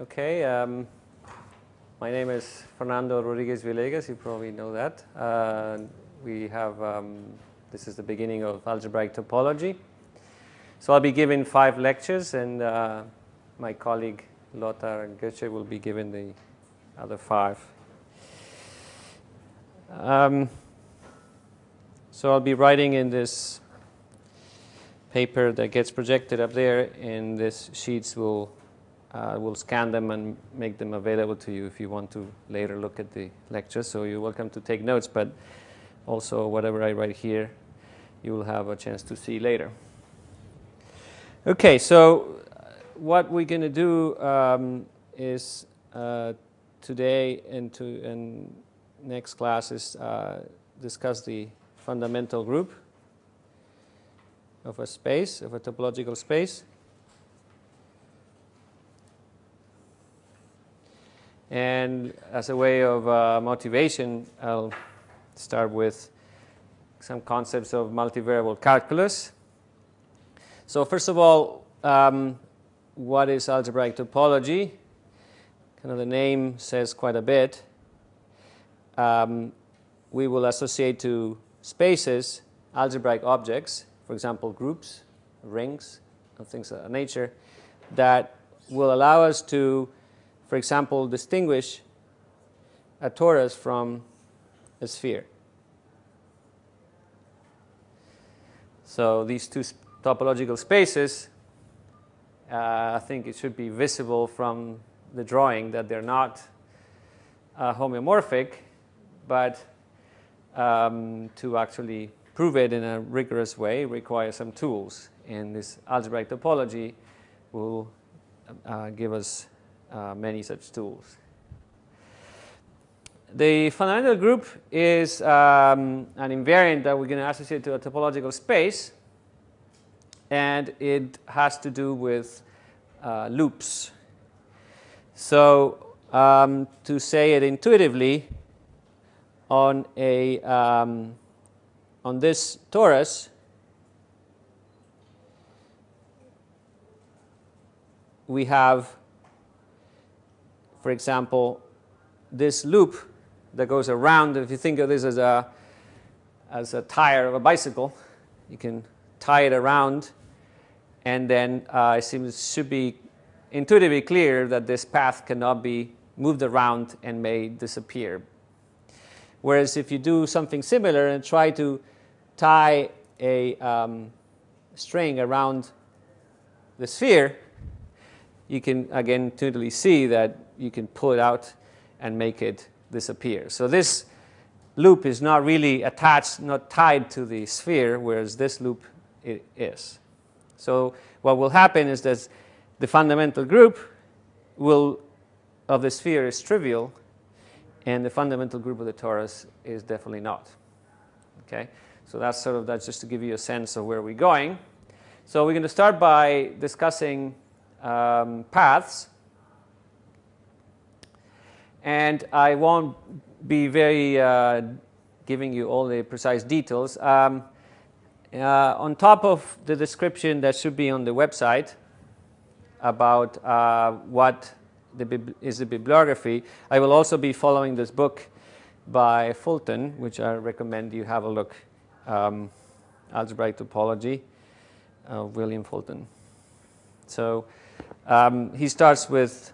Okay, um, my name is Fernando Rodriguez Villegas. You probably know that. Uh, we have, um, this is the beginning of algebraic topology. So I'll be giving five lectures, and uh, my colleague Lothar Göttsche will be giving the other five. Um, so I'll be writing in this paper that gets projected up there, and these sheets will uh, we'll scan them and make them available to you if you want to later look at the lecture. So you're welcome to take notes, but also whatever I write here, you will have a chance to see later. Okay, so what we're going to do um, is uh, today and to and next class is uh, discuss the fundamental group of a space, of a topological space. And as a way of uh, motivation, I'll start with some concepts of multivariable calculus. So first of all, um, what is algebraic topology? Kind of the name says quite a bit. Um, we will associate to spaces algebraic objects, for example, groups, rings, and things of that nature, that will allow us to for example, distinguish a torus from a sphere. So these two topological spaces, uh, I think it should be visible from the drawing that they're not uh, homeomorphic, but um, to actually prove it in a rigorous way requires some tools. And this algebraic topology will uh, give us uh, many such tools. The fundamental group is um, an invariant that we're going to associate to a topological space, and it has to do with uh, loops. So um, to say it intuitively, on a um, on this torus, we have for example, this loop that goes around, if you think of this as a, as a tire of a bicycle, you can tie it around, and then uh, it seems should be intuitively clear that this path cannot be moved around and may disappear. Whereas if you do something similar and try to tie a um, string around the sphere, you can again intuitively see that you can pull it out and make it disappear. So this loop is not really attached, not tied to the sphere, whereas this loop is. So what will happen is that the fundamental group will of the sphere is trivial, and the fundamental group of the torus is definitely not. Okay, so that's sort of that's just to give you a sense of where we're going. So we're going to start by discussing um, paths. And I won't be very uh, giving you all the precise details. Um, uh, on top of the description that should be on the website about uh, what the is the bibliography, I will also be following this book by Fulton, which I recommend you have a look. Um, Algebraic Topology, William Fulton. So um, he starts with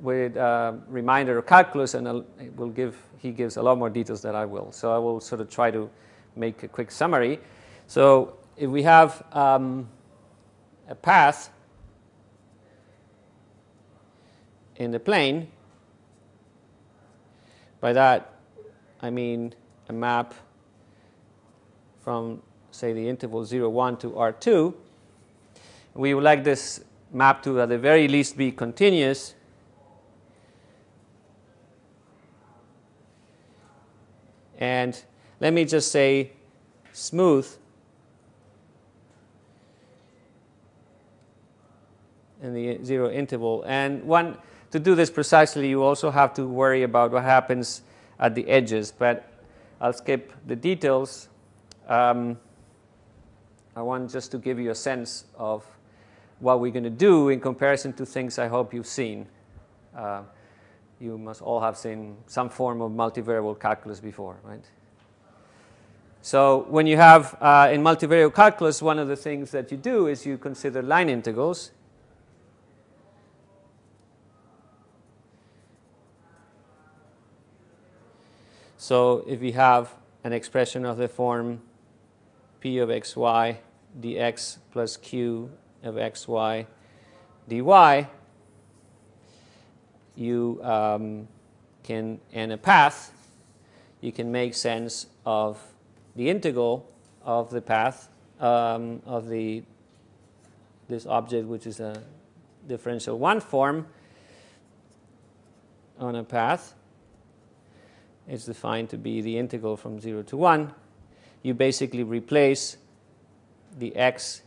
with a reminder of calculus, and will give, he gives a lot more details than I will. So I will sort of try to make a quick summary. So if we have um, a path in the plane, by that I mean a map from, say, the interval 0, 1 to R2. We would like this map to, at the very least, be continuous And let me just say smooth in the zero interval. And one, to do this precisely, you also have to worry about what happens at the edges. But I'll skip the details. Um, I want just to give you a sense of what we're going to do in comparison to things I hope you've seen. Uh, you must all have seen some form of multivariable calculus before, right? So when you have uh, in multivariable calculus, one of the things that you do is you consider line integrals. So if we have an expression of the form p of xy dx plus q of xy dy, you um, can, in a path, you can make sense of the integral of the path um, of the this object, which is a differential one form on a path. It's defined to be the integral from 0 to 1. You basically replace the x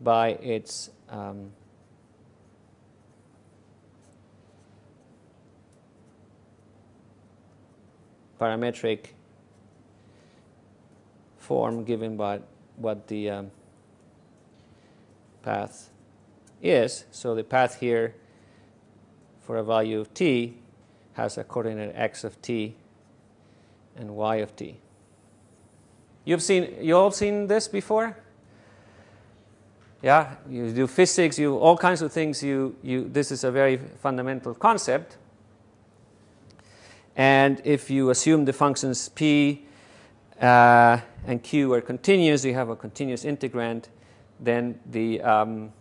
by its um, parametric form given by what the um, path is. So the path here for a value of t has a coordinate x of t and y of t. You've seen you all seen this before? Yeah, you do physics, you all kinds of things. You you this is a very fundamental concept. And if you assume the functions p uh, and q are continuous, you have a continuous integrand, then the, um,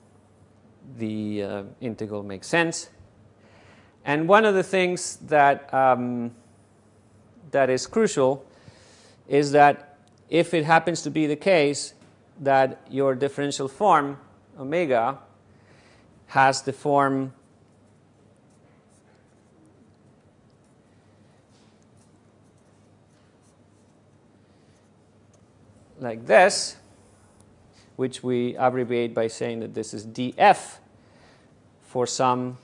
the uh, integral makes sense. And one of the things that, um, that is crucial is that if it happens to be the case that your differential form, omega, has the form like this, which we abbreviate by saying that this is df for some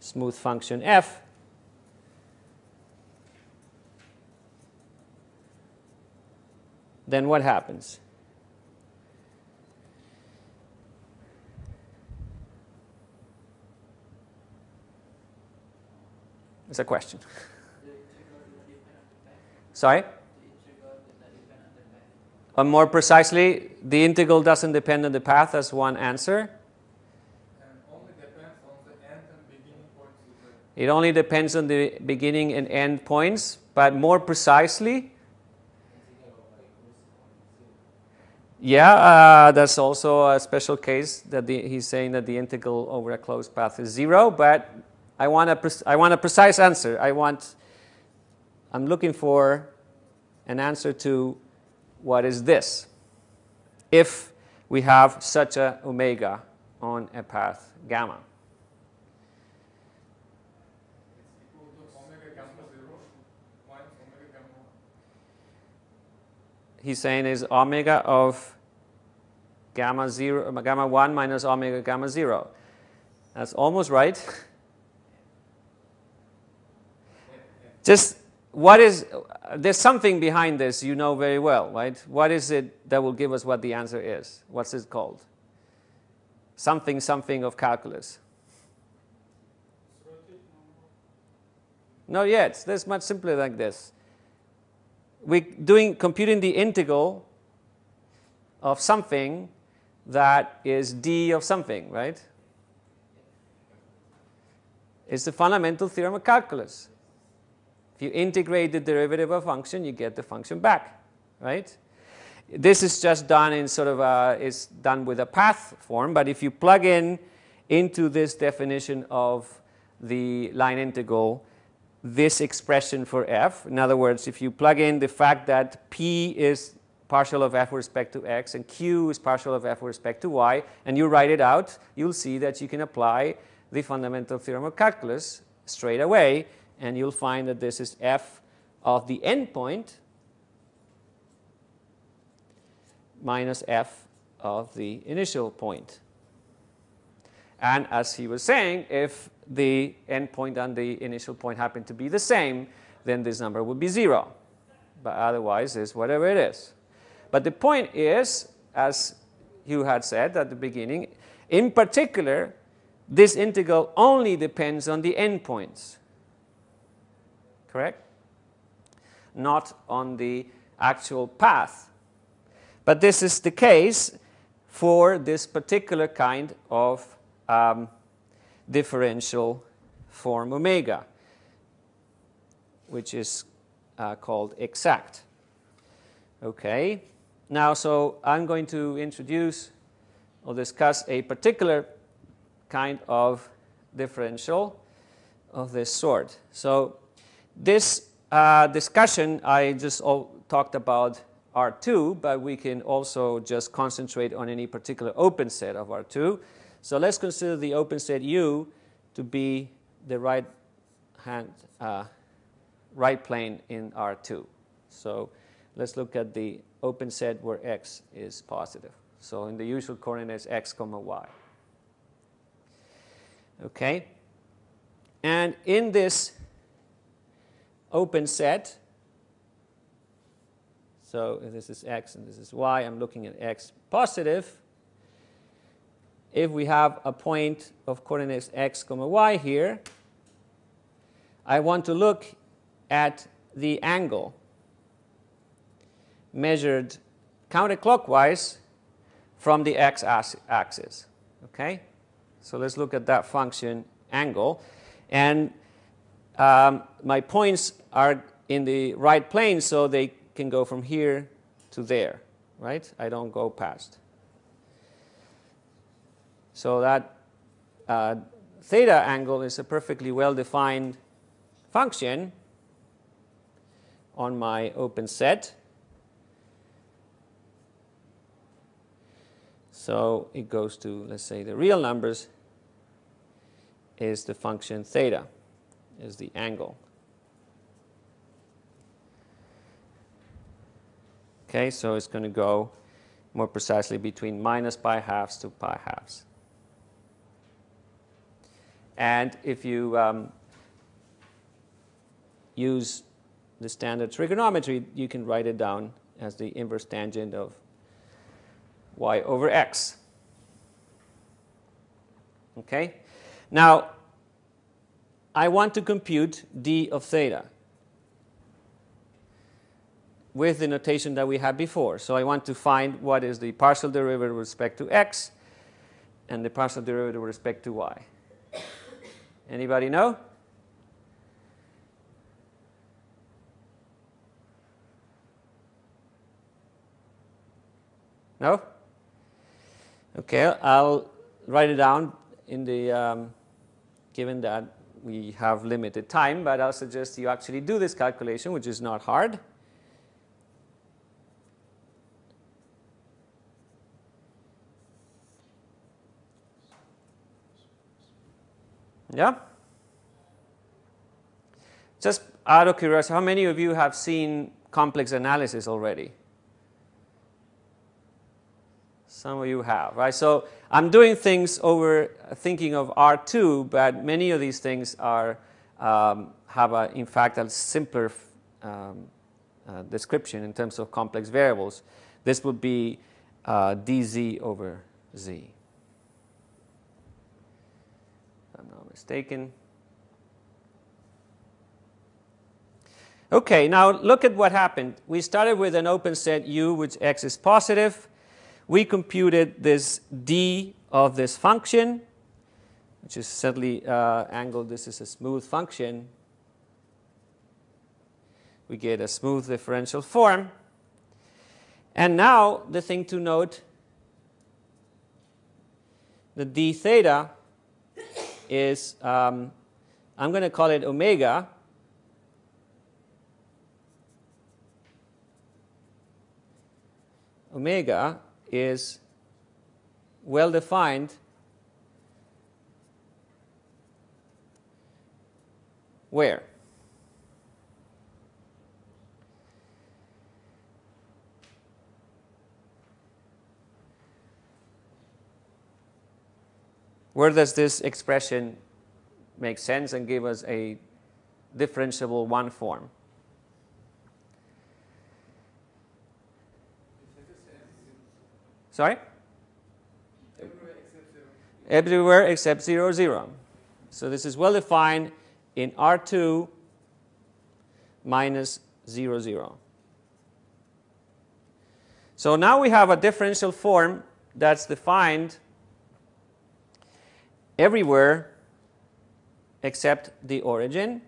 smooth function f. Then what happens? It's a question. Sorry? Or more precisely, the integral doesn't depend on the path as one answer. It only depends on the end and beginning points it only depends on the beginning and end points, but more precisely, yeah, uh, that's also a special case that the, he's saying that the integral over a closed path is zero. But I want a I want a precise answer. I want. I'm looking for an answer to what is this? If we have such a omega on a path gamma. He's saying is omega of gamma zero, gamma one minus omega gamma zero. That's almost right. Just what is, there's something behind this you know very well, right? What is it that will give us what the answer is? What's it called? Something, something of calculus. Not yet. There's much simpler like this. We're doing, computing the integral of something that is d of something, right? It's the fundamental theorem of calculus you integrate the derivative of a function, you get the function back, right? This is just done in sort of a, is done with a path form, but if you plug in into this definition of the line integral this expression for f, in other words, if you plug in the fact that p is partial of f with respect to x and q is partial of f with respect to y, and you write it out, you'll see that you can apply the fundamental theorem of calculus straight away and you'll find that this is f of the endpoint minus f of the initial point. And as he was saying, if the endpoint and the initial point happen to be the same, then this number would be 0. But otherwise, it's whatever it is. But the point is, as Hugh had said at the beginning, in particular, this integral only depends on the endpoints. Correct? Not on the actual path. But this is the case for this particular kind of um, differential form omega, which is uh, called exact. Okay, now so I'm going to introduce or discuss a particular kind of differential of this sort. So this uh, discussion I just talked about R2, but we can also just concentrate on any particular open set of R2. So let's consider the open set U to be the right hand uh, right plane in R2. So let's look at the open set where x is positive. So in the usual coordinates x comma y. Okay? And in this open set, so this is x and this is y, I'm looking at x positive. If we have a point of coordinates x comma y here, I want to look at the angle measured counterclockwise from the x axis. Okay? So let's look at that function angle. And um, my points are in the right plane, so they can go from here to there, right? I don't go past. So that uh, theta angle is a perfectly well-defined function on my open set. So it goes to, let's say, the real numbers is the function theta, is the angle. Okay, so it's going to go more precisely between minus pi halves to pi halves. And if you um, use the standard trigonometry, you can write it down as the inverse tangent of y over x. Okay? Now, I want to compute d of theta with the notation that we had before. So I want to find what is the partial derivative with respect to x and the partial derivative with respect to y. Anybody know? No? Okay, I'll write it down in the, um, given that we have limited time, but I'll suggest you actually do this calculation, which is not hard. Yeah? Just out of curiosity, how many of you have seen complex analysis already? Some of you have, right? So I'm doing things over thinking of R2, but many of these things are um, have, a, in fact, a simpler um, uh, description in terms of complex variables. This would be uh, dz over z. If I'm not mistaken. Okay, now look at what happened. We started with an open set U, which x is positive we computed this d of this function, which is certainly uh, angled. This is a smooth function. We get a smooth differential form. And now the thing to note, the d theta is, um, I'm going to call it omega. Omega is well defined where? Where does this expression make sense and give us a differentiable one form? Sorry? everywhere except 0, 0. So this is well defined in R2 minus 0, 0. So now we have a differential form that's defined everywhere except the origin.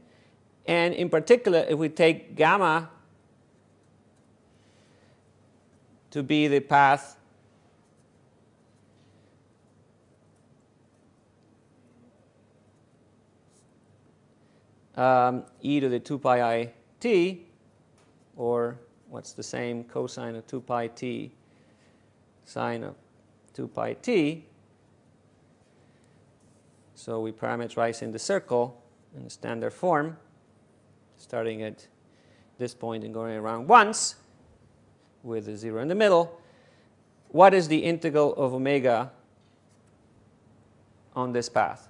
And in particular, if we take gamma to be the path um, e to the 2 pi i t, or what's the same cosine of 2 pi t sine of 2 pi t. So we parameterize in the circle in the standard form, starting at this point and going around once with a 0 in the middle. What is the integral of omega on this path?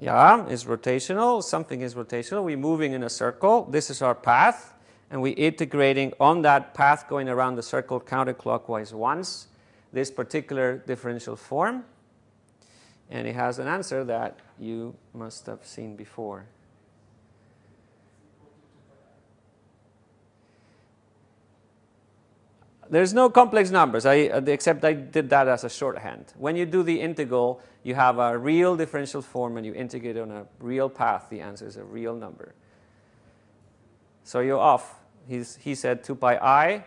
Yeah, is rotational. Something is rotational. We're moving in a circle. This is our path and we're integrating on that path going around the circle counterclockwise once this particular differential form. And it has an answer that you must have seen before. There's no complex numbers, I, uh, except I did that as a shorthand. When you do the integral, you have a real differential form and you integrate on a real path. The answer is a real number. So you're off. He's, he said 2 pi i.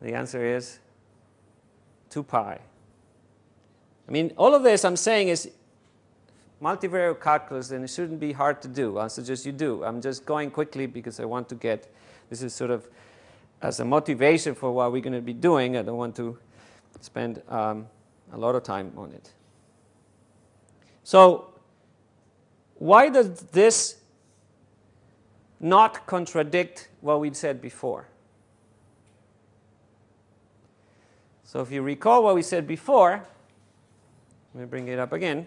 The answer is 2 pi. I mean, all of this I'm saying is multivariate calculus, and it shouldn't be hard to do. I suggest you do. I'm just going quickly because I want to get, this is sort of as a motivation for what we're going to be doing. I don't want to spend um, a lot of time on it. So why does this not contradict what we said before. So if you recall what we said before, let me bring it up again.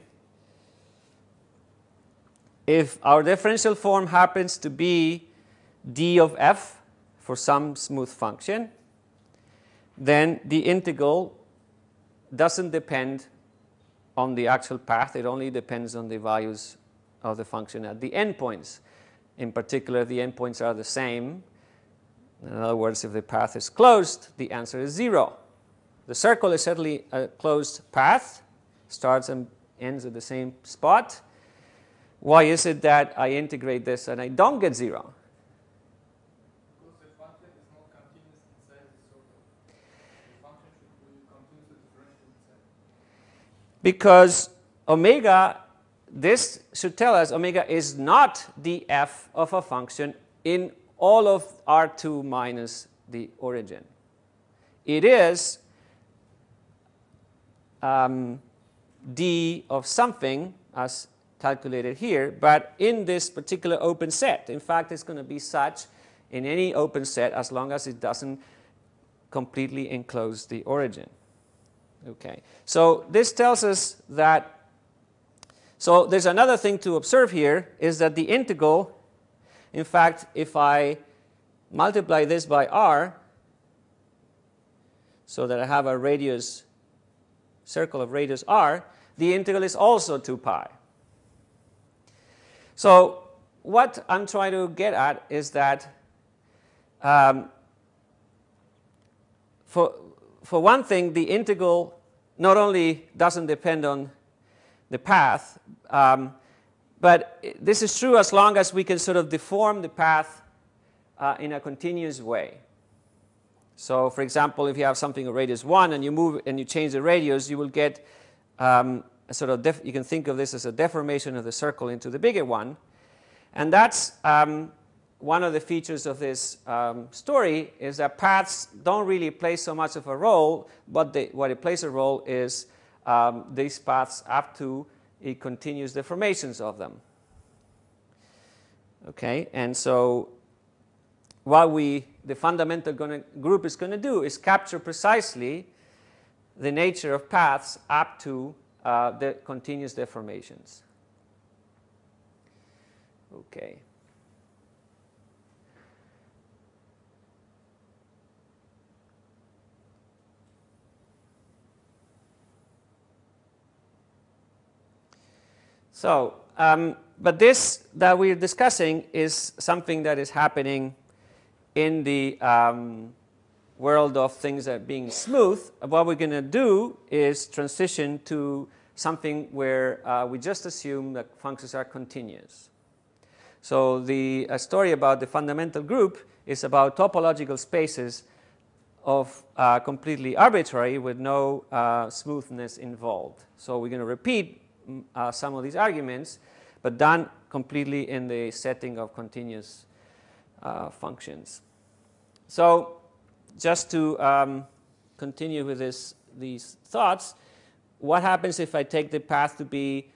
If our differential form happens to be d of f for some smooth function, then the integral doesn't depend on the actual path. It only depends on the values of the function at the endpoints. In particular, the endpoints are the same. In other words, if the path is closed, the answer is 0. The circle is certainly a closed path, starts and ends at the same spot. Why is it that I integrate this and I don't get 0? Because omega this should tell us omega is not the f of a function in all of R2 minus the origin. It is um, d of something as calculated here, but in this particular open set. In fact, it's going to be such in any open set as long as it doesn't completely enclose the origin. Okay, so this tells us that so there's another thing to observe here is that the integral, in fact, if I multiply this by r, so that I have a radius, circle of radius r, the integral is also 2 pi. So what I'm trying to get at is that um, for, for one thing, the integral not only doesn't depend on the path. Um, but this is true as long as we can sort of deform the path uh, in a continuous way. So for example, if you have something of radius 1 and you move and you change the radius, you will get um, a sort of, you can think of this as a deformation of the circle into the bigger one. And that's um, one of the features of this um, story is that paths don't really play so much of a role, but they, what it plays a role is um, these paths up to it continuous deformations of them. Okay, and so what we, the fundamental gonna, group is going to do is capture precisely the nature of paths up to uh, the continuous deformations. Okay. So, um, but this that we're discussing is something that is happening in the um, world of things that are being smooth. What we're going to do is transition to something where uh, we just assume that functions are continuous. So the story about the fundamental group is about topological spaces of uh, completely arbitrary with no uh, smoothness involved. So we're going to repeat uh, some of these arguments, but done completely in the setting of continuous uh, functions. So just to um, continue with this, these thoughts, what happens if I take the path to be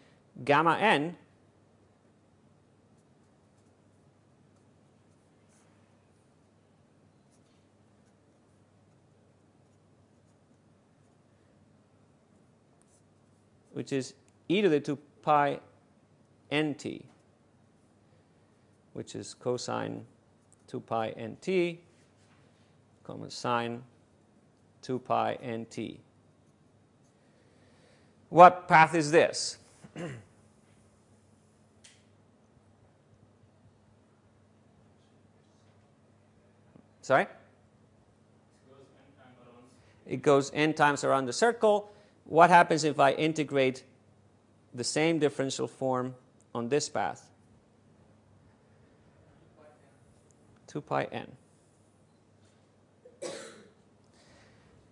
gamma n which is e to the 2 pi nt, which is cosine 2 pi nt, comma sine 2 pi nt. What path is this? Sorry? It goes n times around the circle. What happens if I integrate the same differential form on this path? 2 pi n.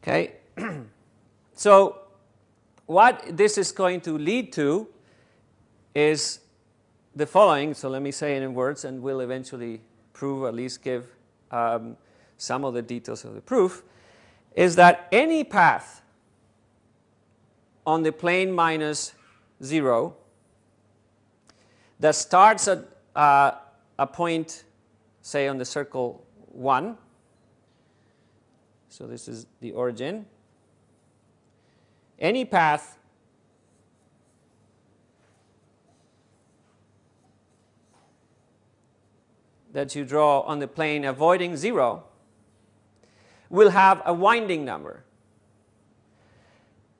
Okay, so what this is going to lead to is the following. So let me say it in words and we'll eventually prove, at least give um, some of the details of the proof, is that any path on the plane minus 0 that starts at uh, a point, say, on the circle 1. So this is the origin. Any path that you draw on the plane avoiding 0 will have a winding number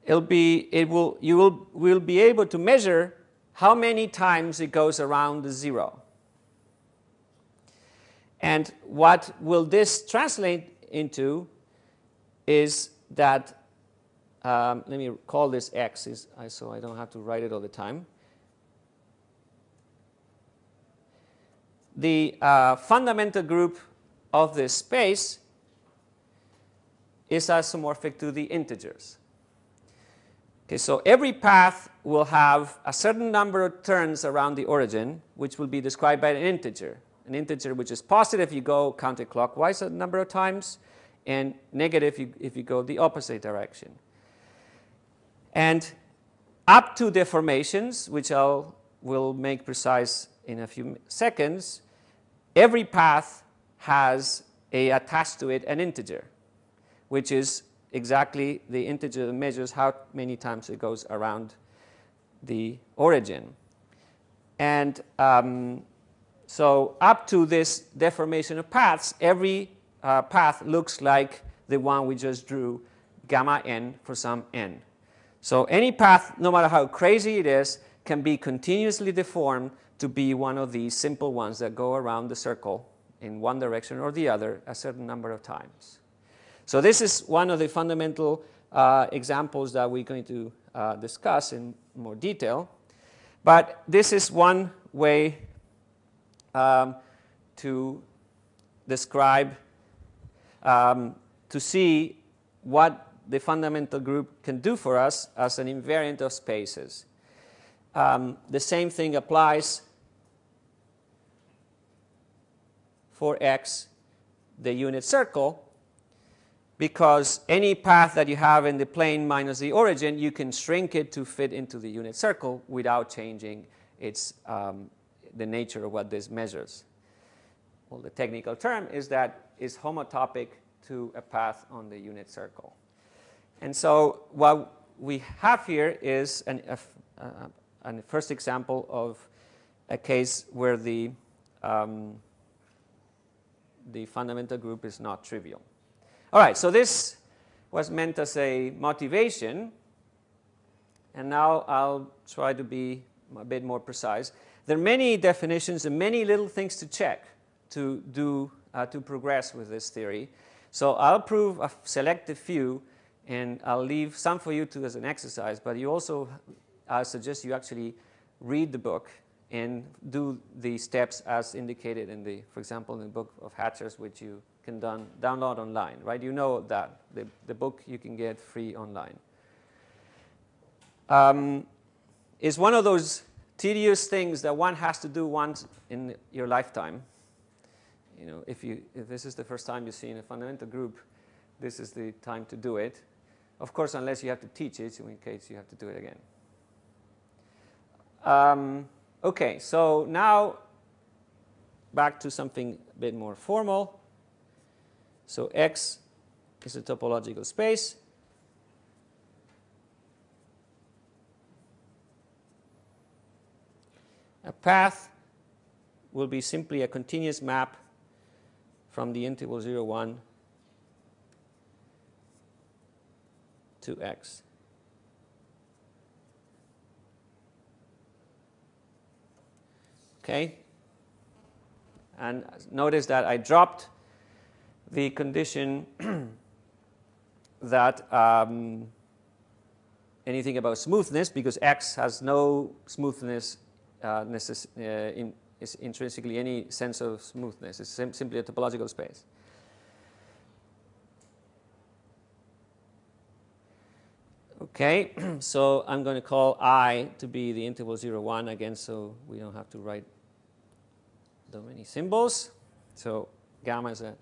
it'll be, it will, you will, will be able to measure how many times it goes around the zero. And what will this translate into is that, um, let me call this x is, so I don't have to write it all the time. The uh, fundamental group of this space is isomorphic to the integers. Okay, so every path will have a certain number of turns around the origin, which will be described by an integer. An integer which is positive, if you go counterclockwise a number of times, and negative you, if you go the opposite direction. And up to deformations, which I'll will make precise in a few seconds, every path has a, attached to it an integer, which is exactly the integer measures how many times it goes around the origin. And um, so up to this deformation of paths, every uh, path looks like the one we just drew, gamma n for some n. So any path, no matter how crazy it is, can be continuously deformed to be one of these simple ones that go around the circle in one direction or the other a certain number of times. So this is one of the fundamental uh, examples that we're going to uh, discuss in more detail. But this is one way um, to describe, um, to see what the fundamental group can do for us as an invariant of spaces. Um, the same thing applies for x, the unit circle, because any path that you have in the plane minus the origin, you can shrink it to fit into the unit circle without changing its, um, the nature of what this measures. Well, the technical term is that is homotopic to a path on the unit circle. And so what we have here is an, a, a first example of a case where the, um, the fundamental group is not trivial. All right, so this was meant as a motivation, and now I'll try to be a bit more precise. There are many definitions and many little things to check to do uh, to progress with this theory. So I'll prove a selected few, and I'll leave some for you to as an exercise. But you also, I suggest you actually read the book and do the steps as indicated in the, for example, in the book of Hatcher's, which you can done, download online, right? You know that the, the book you can get free online. Um, is one of those tedious things that one has to do once in your lifetime. You know, if, you, if this is the first time you've seen a fundamental group, this is the time to do it. Of course, unless you have to teach it, in case you have to do it again. Um, okay, so now back to something a bit more formal. So X is a topological space. A path will be simply a continuous map from the interval 0, 1 to x. Okay? And notice that I dropped the condition that um, anything about smoothness because x has no smoothness uh, uh, in, is intrinsically any sense of smoothness. It's sim- simply a topological space. Okay, so I'm going to call I to be the interval 0, 1 again, so we don't have to write so many symbols. So gamma is a,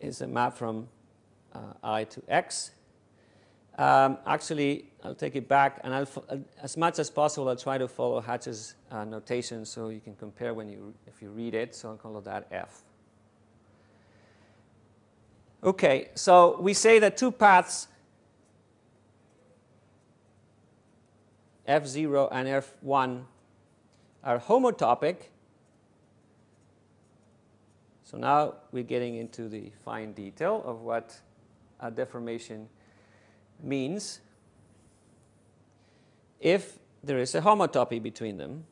is a map from uh, I to X. Um, actually, I'll take it back, and I'll, uh, as much as possible, I'll try to follow Hatcher's uh, notation so you can compare when you, if you read it. So I'll call it that F. Okay, so we say that two paths, F0 and F1, are homotopic. So now we're getting into the fine detail of what a deformation means if there is a homotopy between them.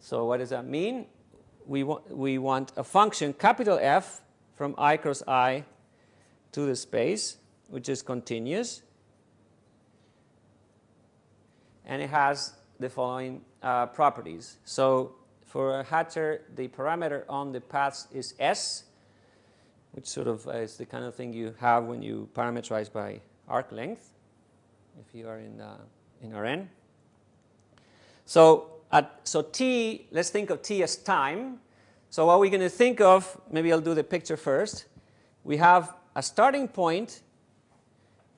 So what does that mean? We, wa- we want a function, capital F, from i cross i to the space, which is continuous. And it has the following uh, properties. So for a Hatcher, the parameter on the paths is S, which sort of is the kind of thing you have when you parameterize by arc length, if you are in, uh, in Rn. So, at, so t, let's think of t as time. So what we're going to think of, maybe I'll do the picture first. We have a starting point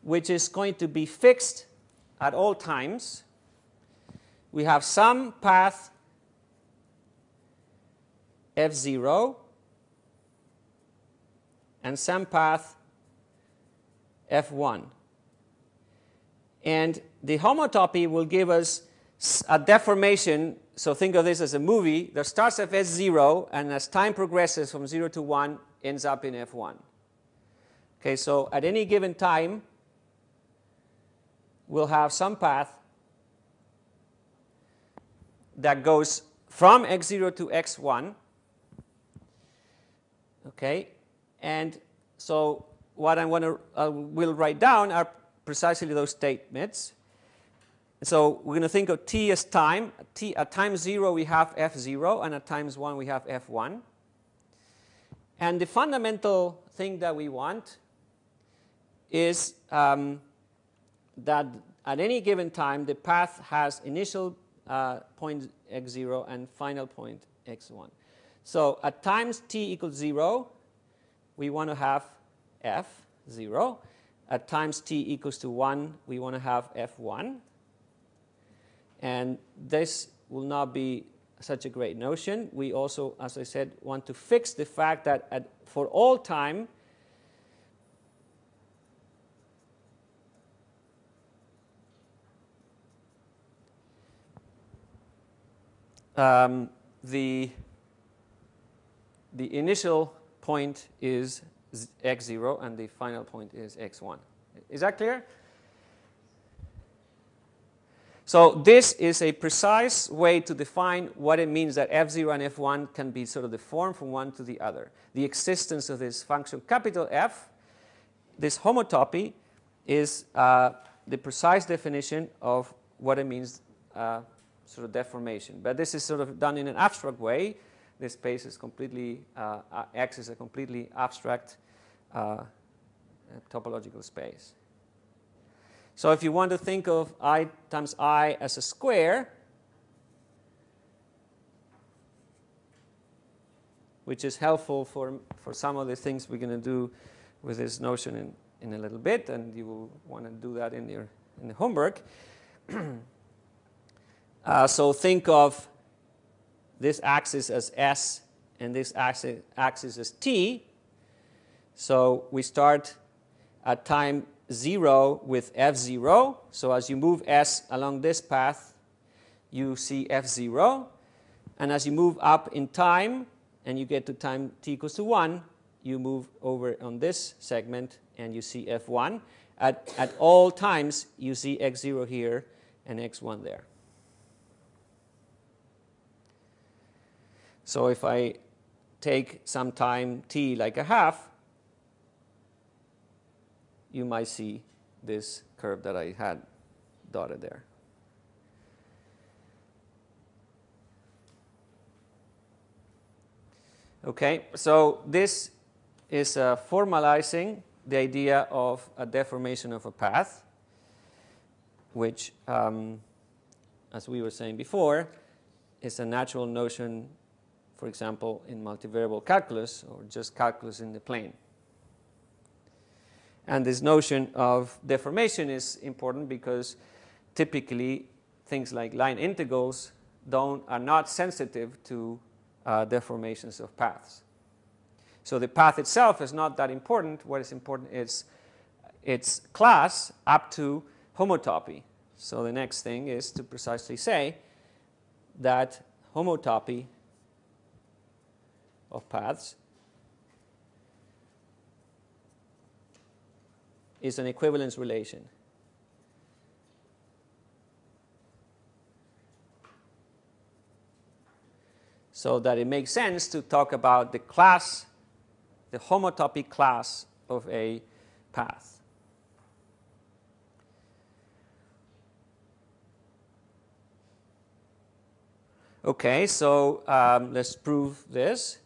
which is going to be fixed at all times we have some path f0 and some path f1. And the homotopy will give us a deformation. So think of this as a movie that starts at f0 and as time progresses from 0 to 1 ends up in f1. Okay, so at any given time, we'll have some path that goes from x0 to x1. Okay, and so what I want to uh, will write down are precisely those statements. So we're going to think of t as time. T, at time 0 we have f0, and at times 1 we have f1. And the fundamental thing that we want is um, that at any given time the path has initial uh, point x0 and final point x1. So at times t equals 0, we want to have f0. At times t equals to 1, we want to have f1. And this will not be such a great notion. We also, as I said, want to fix the fact that at, for all time, um, the, the initial point is x0 and the final point is x1. Is that clear? So this is a precise way to define what it means that f0 and f1 can be sort of deformed from one to the other. The existence of this function capital F, this homotopy, is uh, the precise definition of what it means uh, sort of deformation. But this is sort of done in an abstract way. This space is completely, uh, X is a completely abstract uh, topological space. So if you want to think of i times i as a square, which is helpful for, for some of the things we're going to do with this notion in, in a little bit, and you will want to do that in your in the homework. uh, so think of this axis as s and this axis, axis as t. So we start at time 0 with f0. So as you move s along this path, you see f0. And as you move up in time and you get to time t equals to 1, you move over on this segment and you see f1. At, at all times, you see x0 here and x1 there. So if I take some time t like a half, you might see this curve that I had dotted there. Okay, so this is uh, formalizing the idea of a deformation of a path, which, um, as we were saying before, is a natural notion, for example, in multivariable calculus or just calculus in the plane. And this notion of deformation is important because typically things like line integrals don't, are not sensitive to uh, deformations of paths. So the path itself is not that important. What is important is its class up to homotopy. So the next thing is to precisely say that homotopy of paths is an equivalence relation. So that it makes sense to talk about the class, the homotopy class of a path. Okay, so um, let's prove this.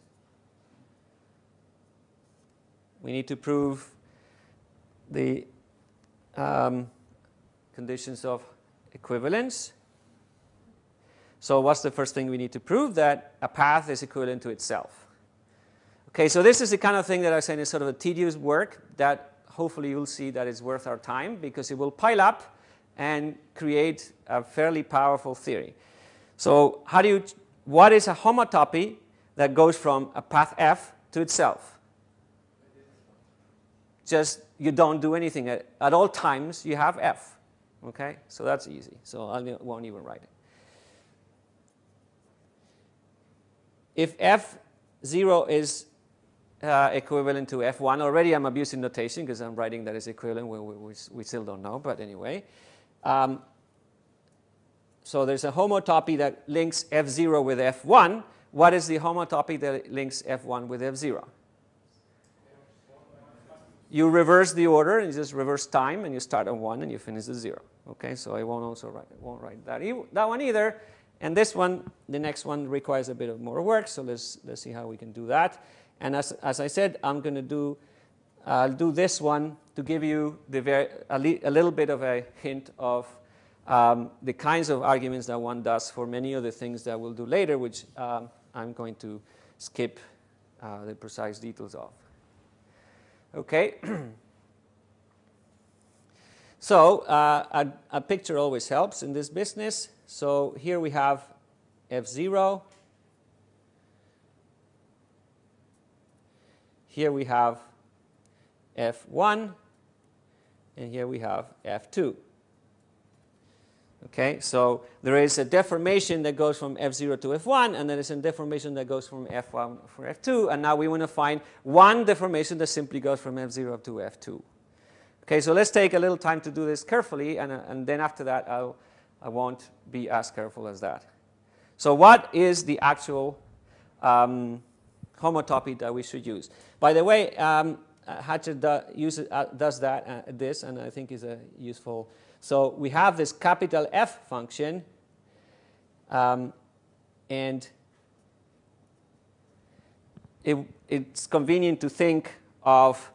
We need to prove the um, conditions of equivalence. So what's the first thing we need to prove? That a path is equivalent to itself. Okay, so this is the kind of thing that I said is sort of a tedious work that hopefully you'll see that it's worth our time because it will pile up and create a fairly powerful theory. So how do you, what is a homotopy that goes from a path F to itself? Just you don't do anything. At, at all times, you have f. Okay? So that's easy. So I won't even write it. If f0 is uh, equivalent to f1, already I'm abusing notation because I'm writing that it's equivalent. We, we, we still don't know, but anyway. Um, so there's a homotopy that links f0 with f1. What is the homotopy that links f1 with f0? You reverse the order and you just reverse time and you start at 1 and you finish at 0. Okay, so I won't also write, won't write that, that one either. And this one, the next one requires a bit of more work, so let's, let's see how we can do that. And as, as I said, I'm going to do, I'll do this one to give you the very, a, li a little bit of a hint of um, the kinds of arguments that one does for many of the things that we'll do later, which um, I'm going to skip uh, the precise details of. Okay? so uh, a, a, picture always helps in this business. So here we have f0. Here we have f1, and here we have f2. Okay, so there is a deformation that goes from f0 to f1, and then there is a deformation that goes from f1 to f2, and now we want to find one deformation that simply goes from f0 to f2. Okay, so let's take a little time to do this carefully, and, uh, and then after that, I'll, I won't be as careful as that. So what is the actual um, homotopy that we should use? By the way, um, Hatcher do, uses, uh, does that, uh, this, and I think is a useful. So we have this capital F function, um, and it, it's convenient to think of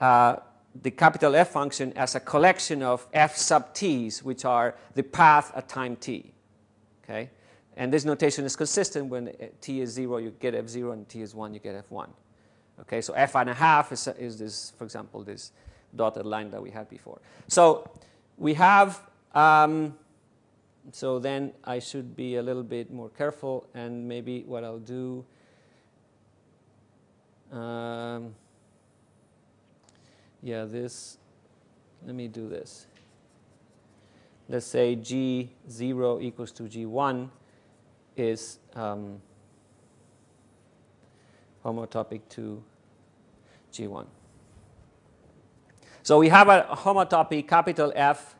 uh, the capital F function as a collection of f sub t's, which are the path at time t. Okay? And this notation is consistent when t is 0, you get f0, and t is 1, you get f1. Okay, so f and a half is, is this, for example, this dotted line that we had before. So we have, um, so then I should be a little bit more careful, and maybe what I'll do, um, yeah, this, let me do this. Let's say G0 equals to G1 is um, homotopic to G1. So we have a homotopy capital F,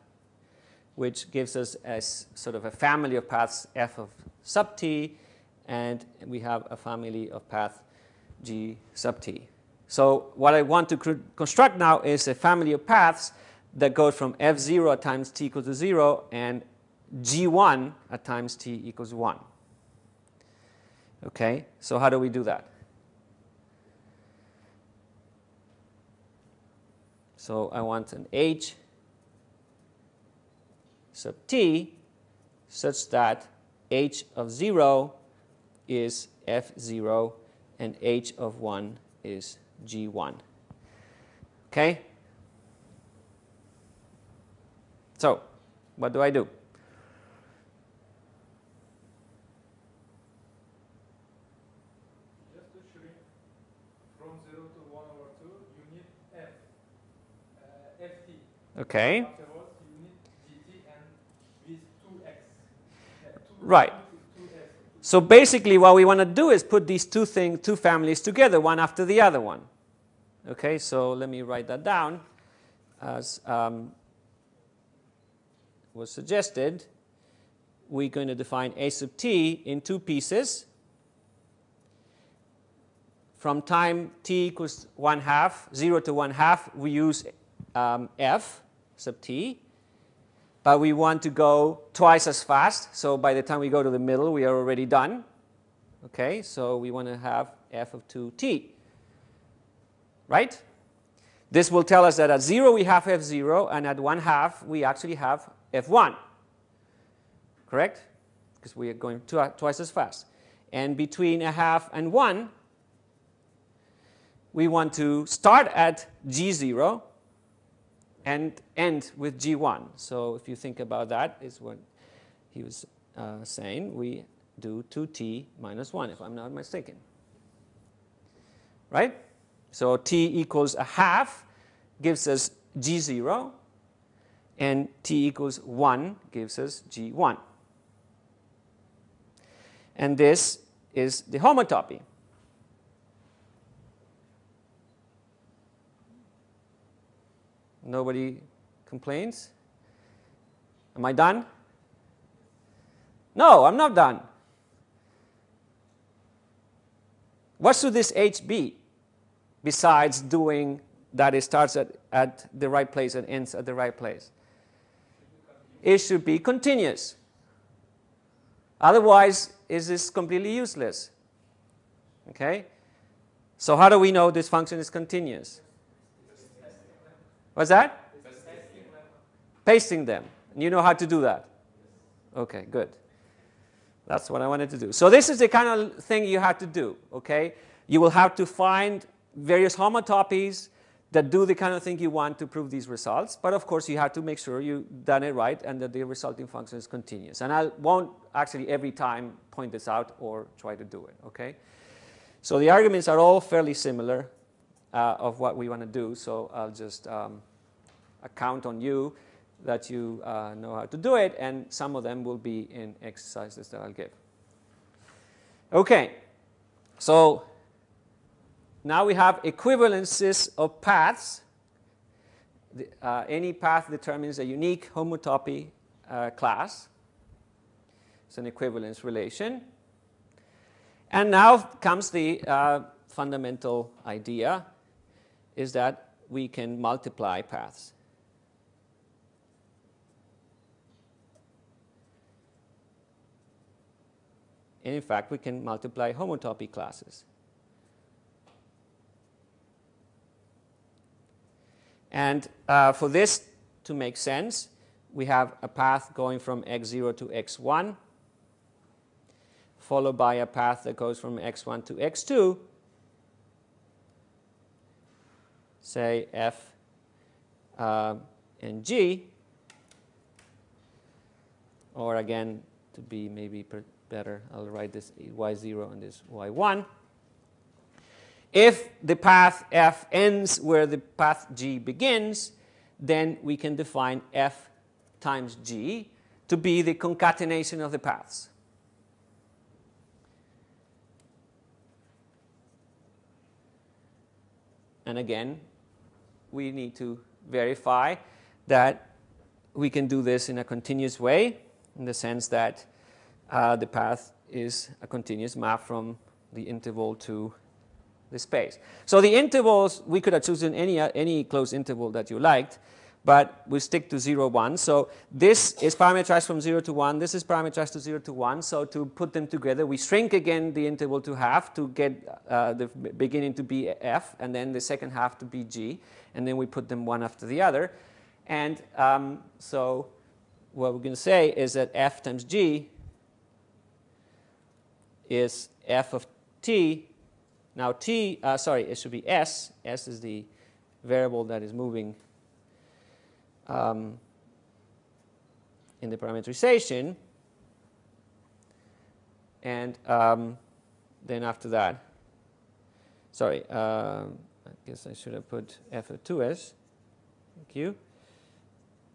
which gives us a sort of a family of paths f of sub t, and we have a family of path g sub t. So what I want to construct now is a family of paths that goes from f0 at times t equals to 0 and g1 at times t equals 1. Okay, so how do we do that? So I want an h sub t such that h of 0 is f0 and h of 1 is G1. Okay? So, what do I do? Just to shrink from 0 to 1 over 2, you need F, uh, Ft. Okay. Afterwards, you need gt and with 2x. Yeah, two Right. times is 2x. So basically what we want to do is put these two things, two families together, one after the other one. Okay, so let me write that down as um, was suggested. We're going to define a sub t in two pieces. From time t equals 1 half, 0 to 1 half, we use um, f sub t. But we want to go twice as fast. So by the time we go to the middle, we are already done. Okay, so we want to have f of 2t. Right? This will tell us that at 0 we have f0, and at 1 half we actually have f1. Correct? Because we are going twi- twice as fast. And between a half and 1, we want to start at g0 and end with g1. So if you think about that, is what he was uh, saying. We do 2t minus 1, if I'm not mistaken. Right? So t equals a half gives us g0, and t equals 1 gives us g1. And this is the homotopy. Nobody complains? Am I done? No, I'm not done. What should this h be besides doing that it starts at, at the right place and ends at the right place? It should be continuous. Otherwise, is this completely useless? Okay? So how do we know this function is continuous? What's that? Pasting them. And you know how to do that? Okay, good. That's what I wanted to do. So this is the kind of thing you have to do, okay? You will have to find various homotopies that do the kind of thing you want to prove these results. But of course, you have to make sure you've done it right and that the resulting function is continuous. And I won't actually every time point this out or try to do it, okay? So the arguments are all fairly similar uh, of what we want to do. So I'll just um, count on you that you uh, know how to do it, and some of them will be in exercises that I'll give. Okay, so now we have equivalences of paths. The, uh, any path determines a unique homotopy uh, class. It's an equivalence relation. And now comes the uh, fundamental idea, is that we can multiply paths. And in fact, we can multiply homotopy classes. And uh, for this to make sense, we have a path going from x0 to x1, followed by a path that goes from x1 to x2, say f uh, and g, or again, to be maybe better, I'll write this y0 and this y1. If the path f ends where the path g begins, then we can define f times g to be the concatenation of the paths. And again, we need to verify that we can do this in a continuous way, in the sense that uh, the path is a continuous map from the interval to the space. So the intervals, we could have chosen any, uh, any closed interval that you liked, but we stick to 0, 1. So this is parameterized from 0 to 1. This is parameterized to 0 to 1. So to put them together, we shrink again the interval to half to get uh, the beginning to be f, and then the second half to be g. And then we put them one after the other. And um, so what we're going to say is that f times g is f of t now t, uh, sorry, it should be s. s is the variable that is moving um, in the parameterization. And um, then after that, sorry, uh, I guess I should have put f of 2s. Thank you.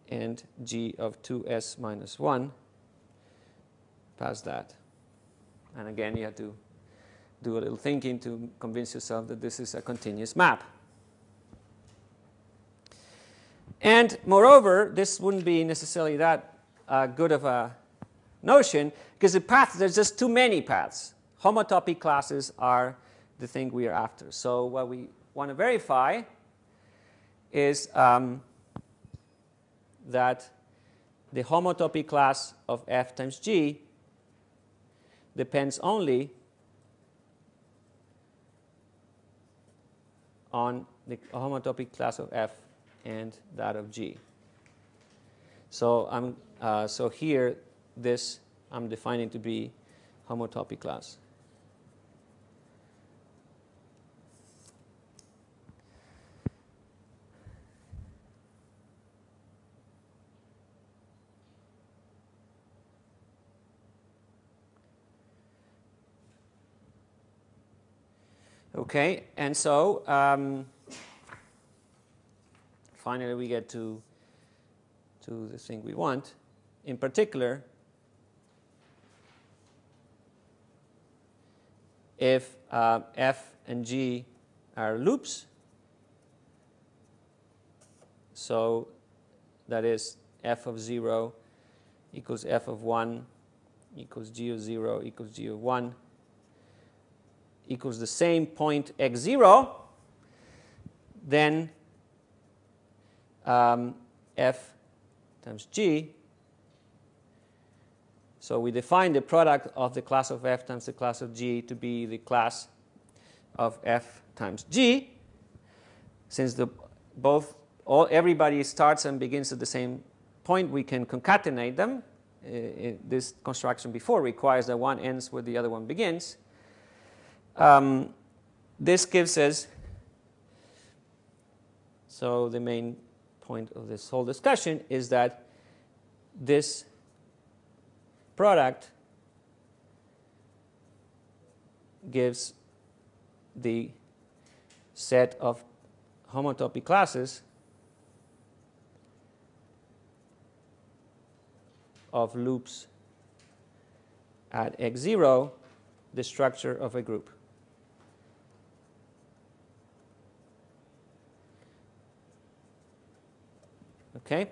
And g of 2s minus 1 past that. And again, you have to do a little thinking to convince yourself that this is a continuous map. And moreover, this wouldn't be necessarily that uh, good of a notion because the paths, there's just too many paths. Homotopy classes are the thing we are after. So what we want to verify is um, that the homotopy class of f times g depends only on the homotopy class of F and that of G. So, I'm, uh, so here, this I'm defining to be homotopy class. Okay, and so um, finally we get to, to the thing we want. In particular, if uh, f and g are loops, so that is f of 0 equals f of 1 equals g of 0 equals g of 1 equals the same point x0, then um, f times g. So we define the product of the class of f times the class of g to be the class of f times g. Since the both all everybody starts and begins at the same point, we can concatenate them. Uh, this construction before requires that one ends where the other one begins. Um, this gives us So the main point of this whole discussion is that this product gives the set of homotopy classes of loops at x0 the structure of a group. Okay?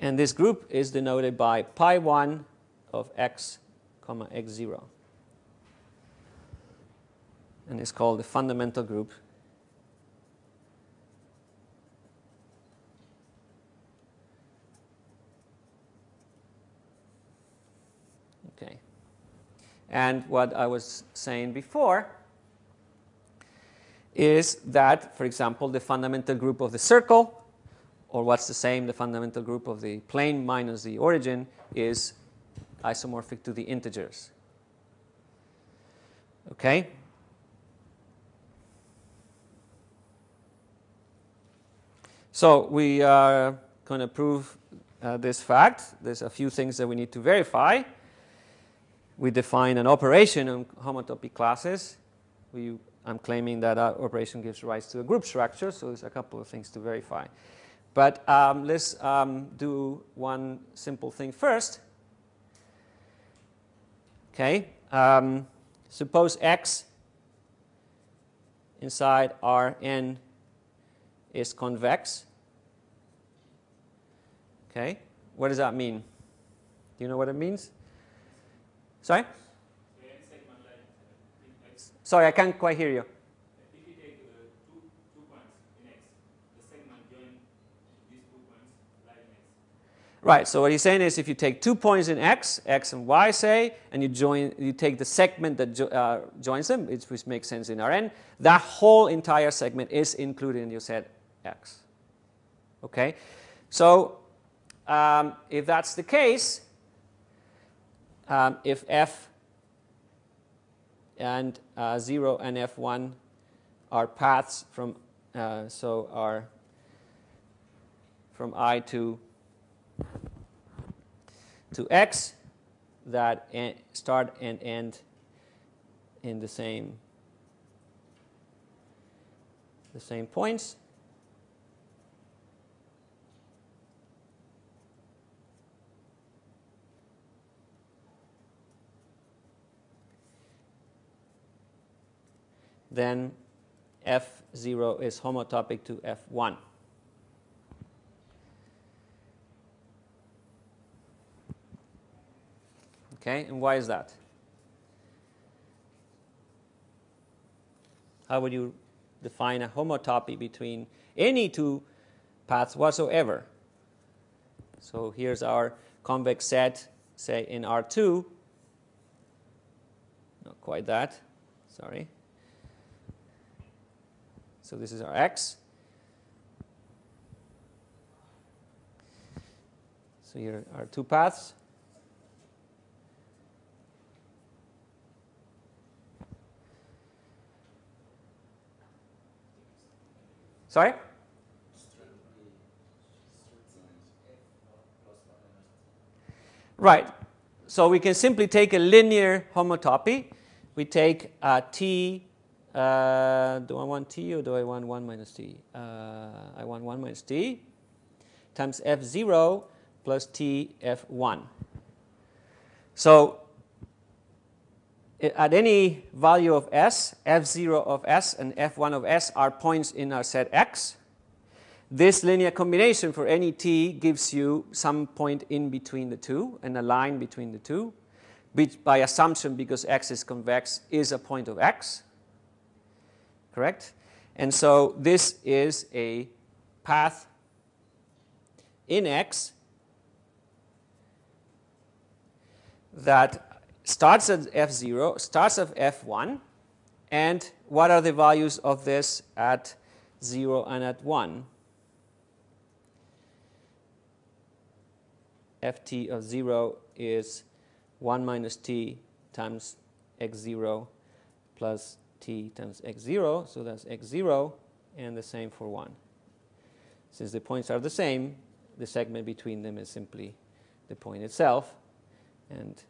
And this group is denoted by pi 1 of x comma x0. And it's called the fundamental group. Okay. And what I was saying before is that, for example, the fundamental group of the circle, or what's the same, the fundamental group of the plane minus the origin, is isomorphic to the integers. Okay? So we are going to prove uh, this fact. There's a few things that we need to verify. We define an operation on homotopy classes. We, I'm claiming that that operation gives rise to a group structure, so there's a couple of things to verify. But um, let's um, do one simple thing first. Okay, um, suppose x inside Rn is convex. Okay, what does that mean? Do you know what it means? Sorry? Sorry, I can't quite hear you. Right, so what he's saying is if you take two points in x, x and y say, and you join, you take the segment that jo uh, joins them, which, which makes sense in Rn, that whole entire segment is included in your set x. Okay, so um, if that's the case, um, if f and uh, 0 and f1 are paths from, uh, so are from i to to x that start and end in the same the same points. Then F0 is homotopic to F1. Okay, and why is that? How would you define a homotopy between any two paths whatsoever? So here's our convex set, say in R2. Not quite that, sorry. So this is our X. So here are two paths. Sorry? Right. So we can simply take a linear homotopy. We take uh, t. Uh, do I want t or do I want 1 minus t? Uh, I want 1 minus t times f0 plus t f1. So at any value of s, f0 of s and f1 of s are points in our set x. This linear combination for any t gives you some point in between the two and a line between the two. By assumption, because x is convex, is a point of x. Correct? And so this is a path in x that starts at f0, starts at f1, and what are the values of this at 0 and at 1? ft of 0 is 1 minus t times x0 plus t times x0, so that's x0, and the same for 1. Since the points are the same, the segment between them is simply the point itself. And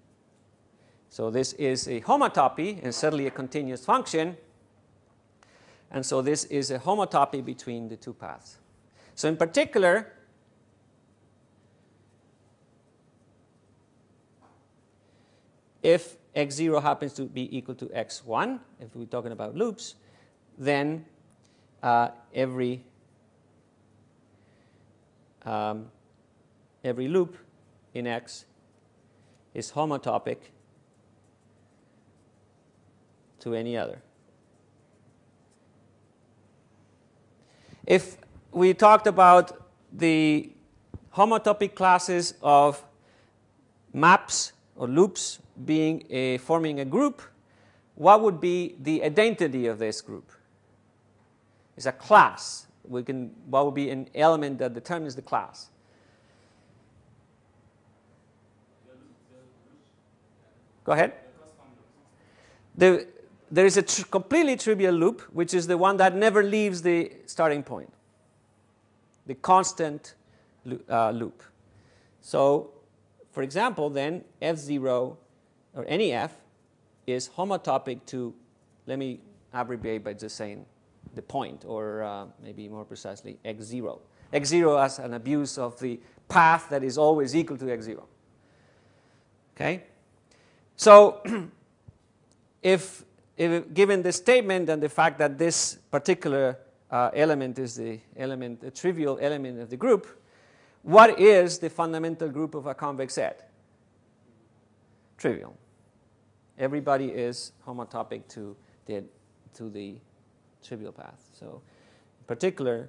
so this is a homotopy and certainly a continuous function. And so this is a homotopy between the two paths. So in particular, if x0 happens to be equal to x1, if we're talking about loops, then uh, every um, every loop in X is homotopic to any other. If we talked about the homotopic classes of maps or loops being a, forming a group, what would be the identity of this group? It's a class. We can, what would be an element that determines the class? Go ahead. The, there is a tr completely trivial loop, which is the one that never leaves the starting point, the constant lo uh, loop. So, for example, then f0 or any f is homotopic to, let me abbreviate by just saying the point, or uh, maybe more precisely, x0. x0 as an abuse of the path that is always equal to x0. Okay? So if, if given this statement and the fact that this particular uh, element is the element, the trivial element of the group, what is the fundamental group of a convex set? Trivial. Everybody is homotopic to the, to the trivial path. So in particular,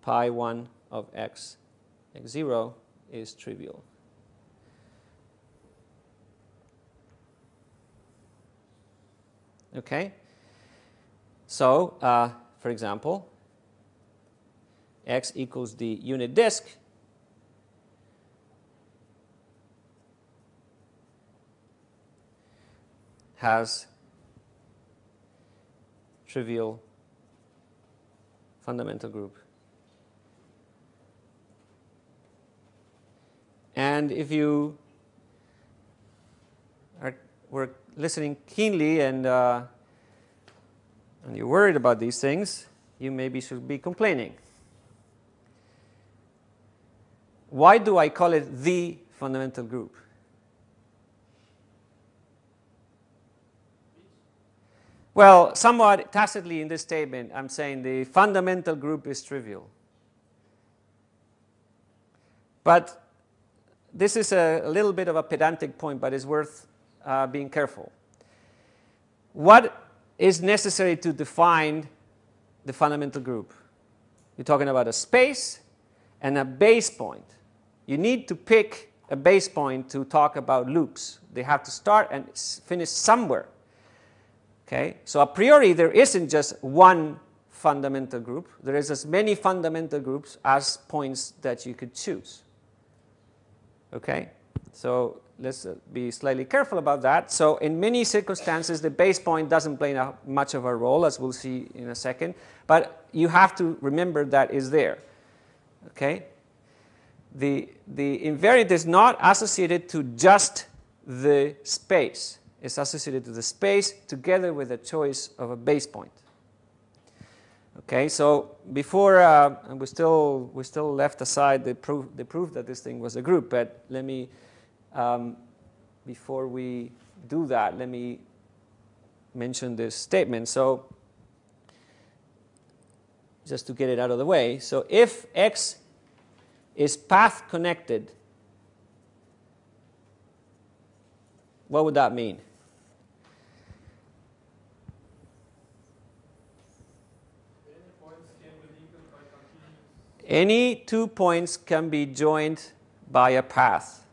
pi 1 of x, x0 is trivial. Okay? So, uh, for example, x equals the unit disk. Has trivial fundamental group. And if you are, were listening keenly and, uh, and you're worried about these things, you maybe should be complaining. Why do I call it the fundamental group? Well, somewhat tacitly in this statement, I'm saying the fundamental group is trivial. But this is a, little bit of a pedantic point, but it's worth uh, being careful. What is necessary to define the fundamental group? You're talking about a space and a base point. You need to pick a base point to talk about loops. They have to start and finish somewhere. Okay? So a priori, there isn't just one fundamental group. There is as many fundamental groups as points that you could choose. Okay? So let's uh, be slightly careful about that. So in many circumstances, the base point doesn't play much of a role, as we'll see in a second. But you have to remember that is there. Okay? The, the invariant is not associated to just the space. It's associated to the space together with the choice of a base point. Okay, so before uh, we still we still left aside the proof the proof that this thing was a group, but let me um, before we do that, let me mention this statement. So just to get it out of the way, so if x is path connected, what would that mean? Any two points can be joined by a path.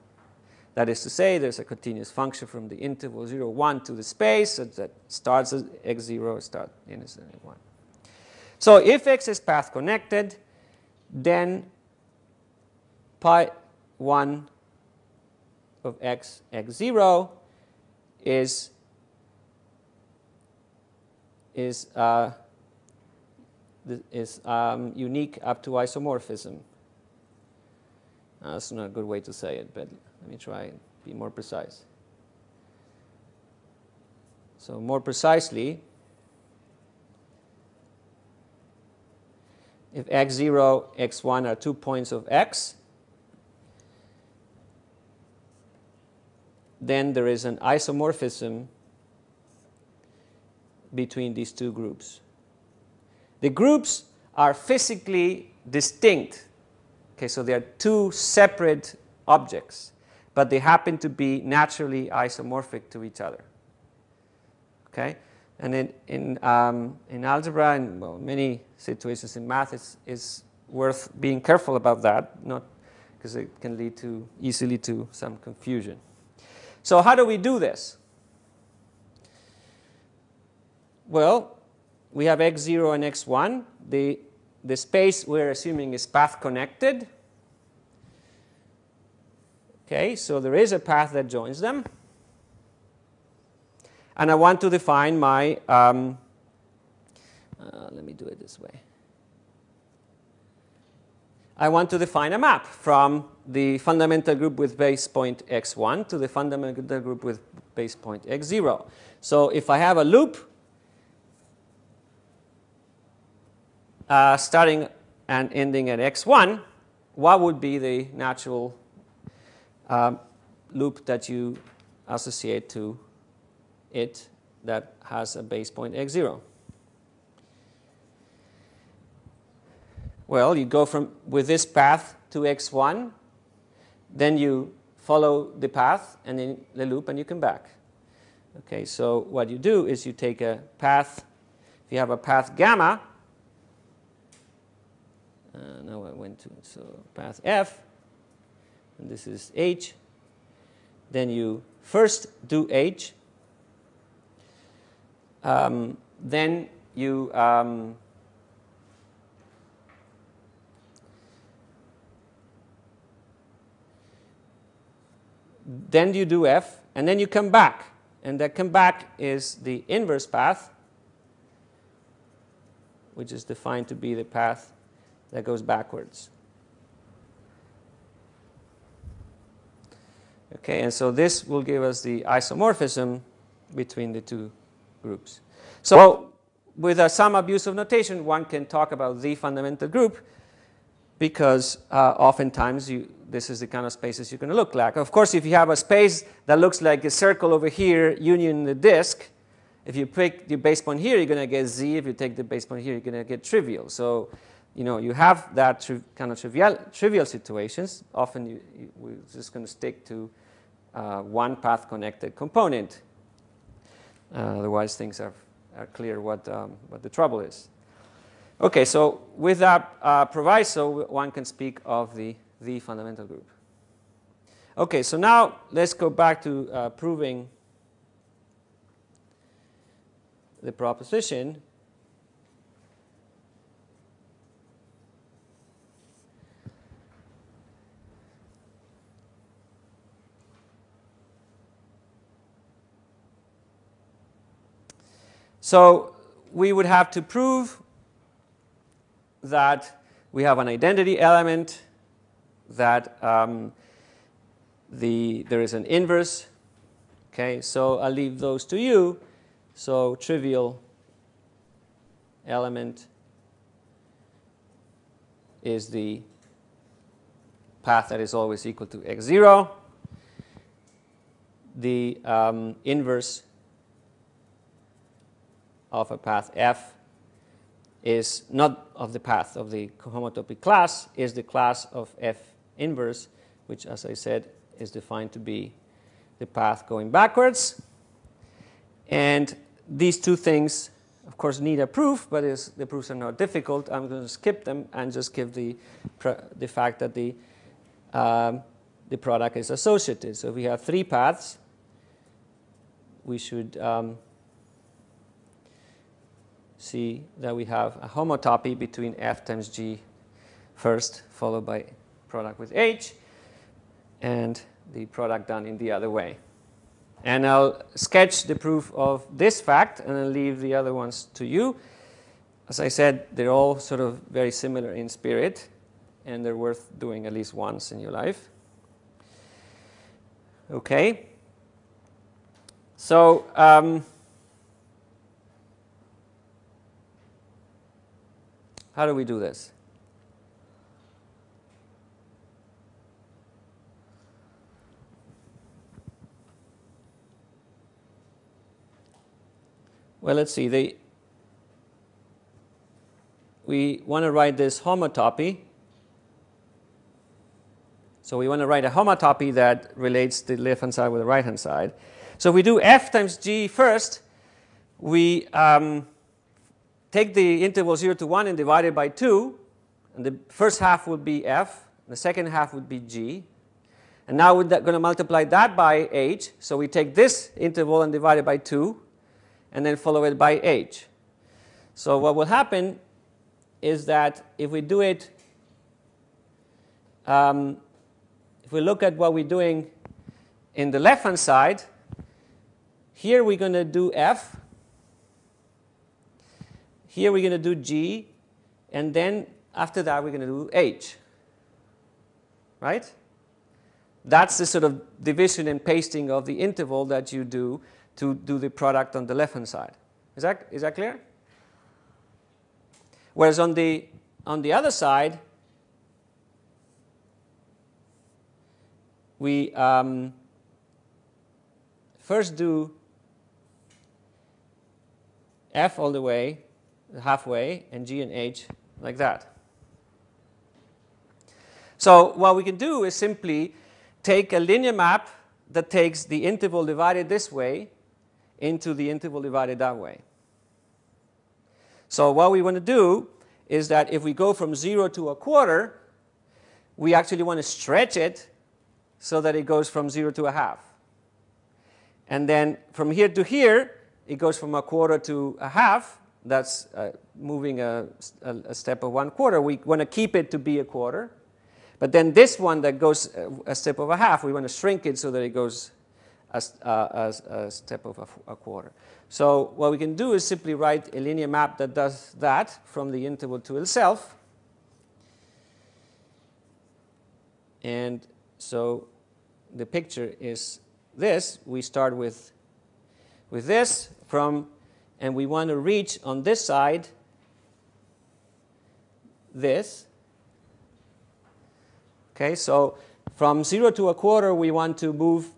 That is to say, there's a continuous function from the interval 0, 1 to the space that starts at x0, start in as 1. So if x is path connected, then pi 1 of x, x0 is is, uh, is um, unique up to isomorphism. Uh, that's not a good way to say it, but let me try and be more precise. So more precisely, if x0, x1 are two points of x, then there is an isomorphism between these two groups. The groups are physically distinct. Okay, so they are two separate objects, but they happen to be naturally isomorphic to each other. Okay, and in in, um, in algebra and well, many situations in math, it's, it's worth being careful about that, not because it can lead to easily to some confusion. So how do we do this? Well, we have x0 and x1. The, the space we're assuming is path connected. Okay, so there is a path that joins them. And I want to define my, um, uh, let me do it this way. I want to define a map from the fundamental group with base point x1 to the fundamental group with base point x0. So if I have a loop uh, starting and ending at x1, what would be the natural um, loop that you associate to it that has a base point x0? Well, you go from with this path to x1, then you follow the path and then the loop and you come back. Okay, so what you do is you take a path, if you have a path gamma, uh, now I went to, so path f, and this is h, then you first do h, um, then you um, then you do f, and then you come back. And that come back is the inverse path, which is defined to be the path that goes backwards. Okay, and so this will give us the isomorphism between the two groups. So with a some abuse of notation, one can talk about the fundamental group because uh, oftentimes you, this is the kind of spaces you're going to look like. Of course, if you have a space that looks like a circle over here, union the disk, if you pick the base point here, you're going to get z. If you take the base point here, you're going to get trivial. So, you know, you have that tri kind of trivial, trivial situations. Often you, you, we're just going to stick to uh, one path connected component. Uh, otherwise, things are, are clear what, um, what the trouble is. Okay, so with that uh, proviso, one can speak of the, the fundamental group. Okay, so now let's go back to uh, proving the proposition. So we would have to prove that we have an identity element, that um, the, there is an inverse. Okay, so I'll leave those to you. So trivial element is the path that is always equal to x0. The um, inverse of a path f is not of the path of the homotopy class, is the class of f inverse, which, as I said, is defined to be the path going backwards. And these two things, of course, need a proof, but the proofs are not difficult. I'm going to skip them and just give the, the fact that the, um, the product is associated. So if we have three paths, we should um, see that we have a homotopy between f times g first, followed by product with h, and the product done in the other way. And I'll sketch the proof of this fact and then leave the other ones to you. As I said, they're all sort of very similar in spirit and they're worth doing at least once in your life. Okay. So, um, how do we do this? Well, let's see. We want to write this homotopy. So we want to write a homotopy that relates the left-hand side with the right-hand side. So we do f times g first. We um, take the interval 0 to 1 and divide it by 2. And the first half would be f. The second half would be g. And now we're going to multiply that by h. So we take this interval and divide it by 2 and then follow it by h. So what will happen is that if we do it, um, if we look at what we're doing in the left hand side, here we're going to do f, here we're going to do g, and then after that we're going to do h. Right? That's the sort of division and pasting of the interval that you do to do the product on the left-hand side. Is that, is that clear? Whereas on the, on the other side, we um, first do f all the way, halfway, and g and h like that. So what we can do is simply take a linear map that takes the interval divided this way into the interval divided that way. So what we want to do is that if we go from 0 to a quarter, we actually want to stretch it so that it goes from 0 to a half. And then from here to here, it goes from a quarter to a half. That's uh, moving a, a, a, step of one quarter. We want to keep it to be a quarter. But then this one that goes a step of a half, we want to shrink it so that it goes a, a, a step of a, a, quarter. So what we can do is simply write a linear map that does that from the interval to itself. And so the picture is this. We start with, with this from, and we want to reach on this side this. Okay, so from 0 to a quarter, we want to move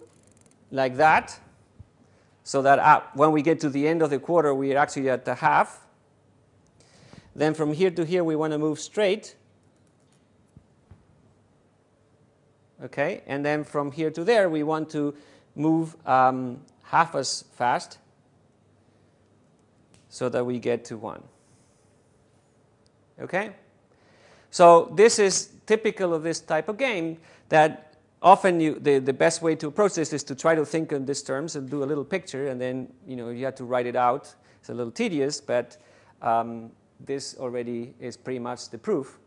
like that, so that when we get to the end of the quarter, we are actually at the half. Then from here to here, we want to move straight. Okay, and then from here to there, we want to move um, half as fast so that we get to 1. Okay? So this is typical of this type of game that often you, the, the best way to approach this is to try to think in these terms and do a little picture, and then you know you have to write it out. It's a little tedious, but um, this already is pretty much the proof.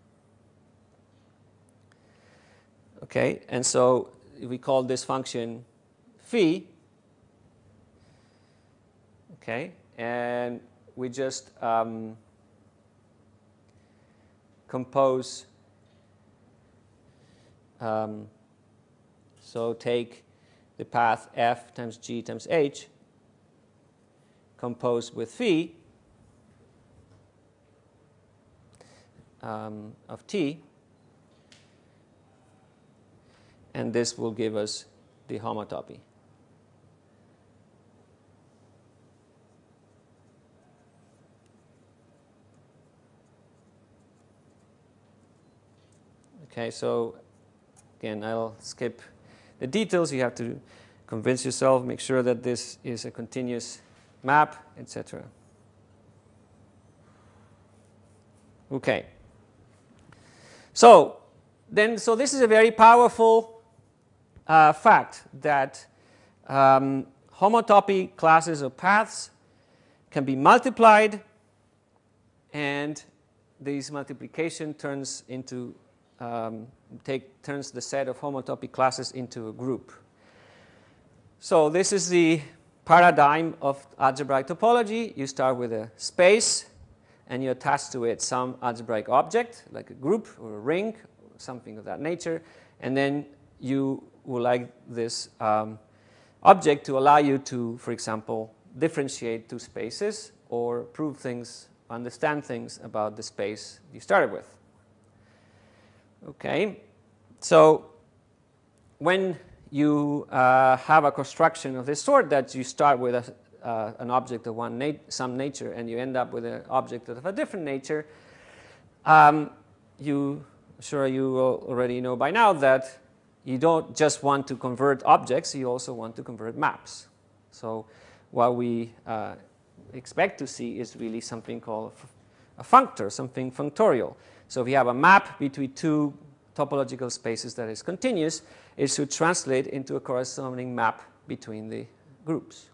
Okay, and so we call this function phi. Okay, and we just um, compose. Um, so take the path f times g times h composed with phi um, of t, and this will give us the homotopy. Okay, so again, I'll skip the details. You have to convince yourself, make sure that this is a continuous map, etc. Okay. So then, so this is a very powerful uh, fact that um, homotopy classes of paths can be multiplied, and this multiplication turns into um, take, turns the set of homotopy classes into a group. So this is the paradigm of algebraic topology. You start with a space and you attach to it some algebraic object, like a group or a ring, or something of that nature, and then you would like this um, object to allow you to, for example, differentiate two spaces or prove things, understand things about the space you started with. Okay, so when you uh, have a construction of this sort that you start with a, uh, an object of one nat some nature and you end up with an object of a different nature, um, you sure you already know by now that you don't just want to convert objects, you also want to convert maps. So what we uh, expect to see is really something called a functor, something functorial. So if you have a map between two topological spaces that is continuous, it should translate into a corresponding map between the groups.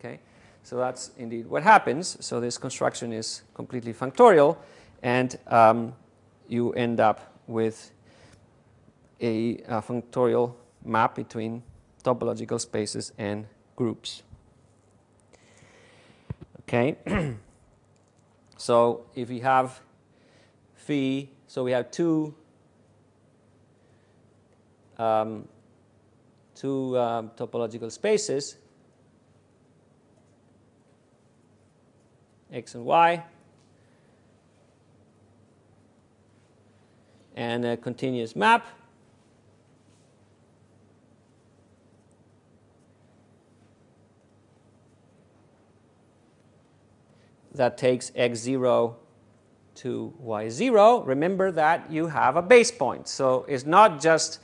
Okay? So that's indeed what happens. So this construction is completely functorial, and um, you end up with a, a functorial map between topological spaces and groups. Okay? so if we have phi, so we have two um, two um, topological spaces, x and y, and a continuous map. that takes x0 to y0. Remember that you have a base point. So it's not just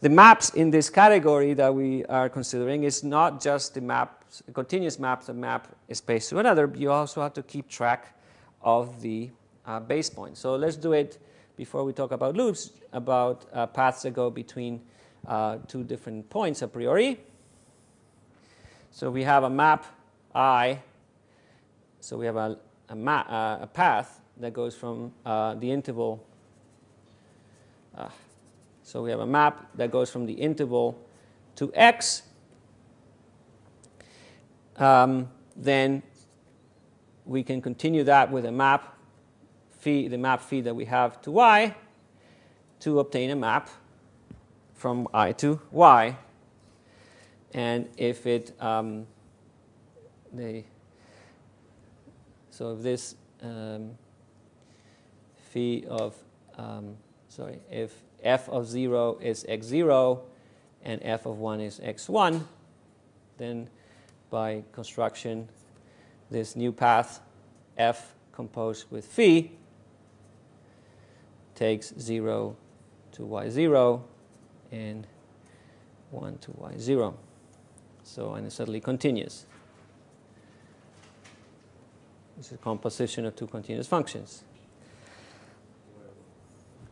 the maps in this category that we are considering it's not just the maps, continuous maps that map a space to another. You also have to keep track of the uh, base point. So let's do it before we talk about loops, about uh, paths that go between uh, two different points a priori. So we have a map I. So we have a, a, uh, a path that goes from uh, the interval uh, so we have a map that goes from the interval to x. Um, then we can continue that with a map phi, the map phi that we have to y, to obtain a map from i to y. And if it, um, the, so if this um, phi of, um, sorry, if f of 0 is x0 and f of 1 is x1, then by construction, this new path f composed with phi takes 0 to y0 and 1 to y0. So, and it suddenly continues. This is a composition of two continuous functions.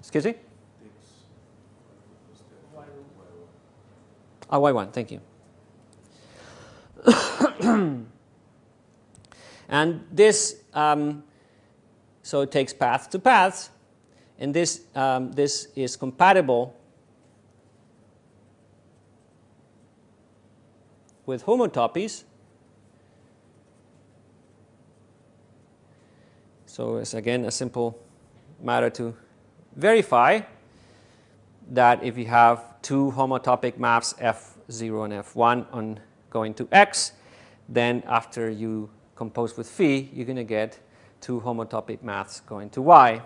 Excuse me? Oh, Y1, thank you. and this, um, so it takes path to path, and this, um, this is compatible with homotopies. So it's again a simple matter to verify that if you have two homotopic maps f0 and f1 on going to x, then after you compose with phi, you're going to get two homotopic maps going to y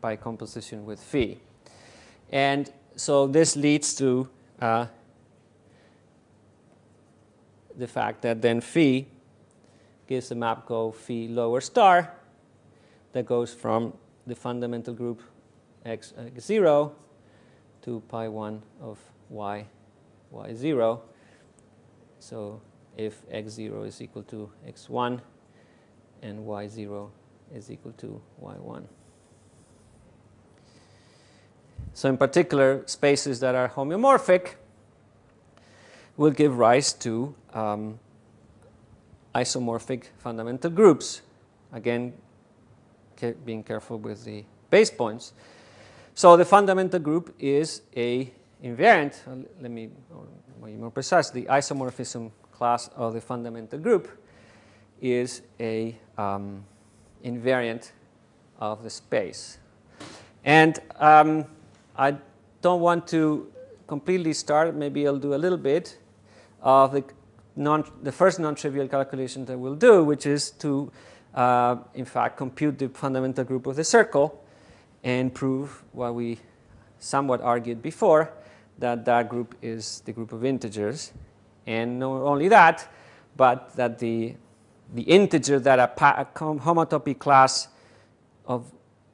by composition with phi. And so this leads to uh, the fact that then phi gives the map go phi lower star that goes from the fundamental group x0 to pi 1 of y, y0. So if x0 is equal to x1 and y0 is equal to y1. So in particular, spaces that are homeomorphic will give rise to um, isomorphic fundamental groups. Again, being careful with the base points. So the fundamental group is a invariant, uh, let me be more precise, the isomorphism class of the fundamental group is a um, invariant of the space. And um, I don't want to completely start, maybe I'll do a little bit of the, non, the first non-trivial calculation that we'll do, which is to, uh, in fact, compute the fundamental group of the circle and prove what we somewhat argued before, that that group is the group of integers. And not only that, but that the, the integer that a, a homotopy class of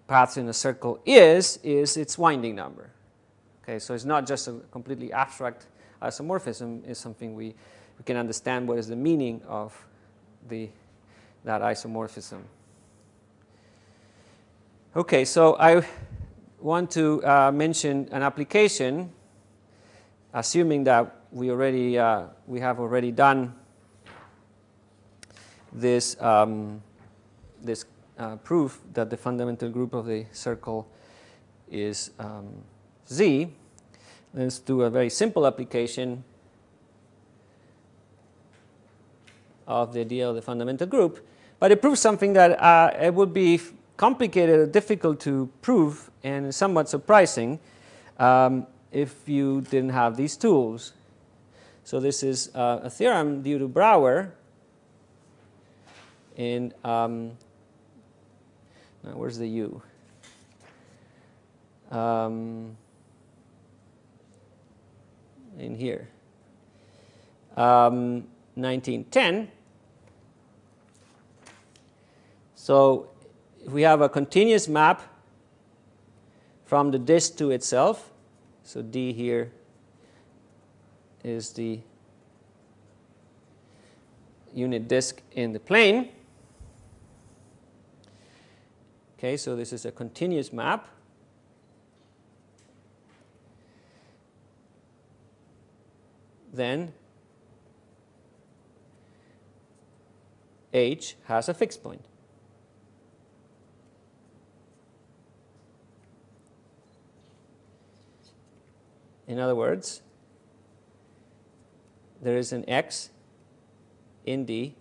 paths in a circle is, is its winding number. Okay, so it's not just a completely abstract isomorphism, it's something we, we can understand what is the meaning of the, that isomorphism. Okay, so I want to uh, mention an application, assuming that we already uh, we have already done this um, this uh, proof that the fundamental group of the circle is um, Z. Let's do a very simple application of the idea of the fundamental group, but it proves something that uh, it would be complicated or difficult to prove and somewhat surprising um, if you didn't have these tools. So this is uh, a theorem due to Brouwer And um, where's the U? Um, in here. Um, 1910. So if we have a continuous map from the disk to itself, so D here is the unit disk in the plane. Okay, so this is a continuous map. Then H has a fixed point. In other words, there is an x in D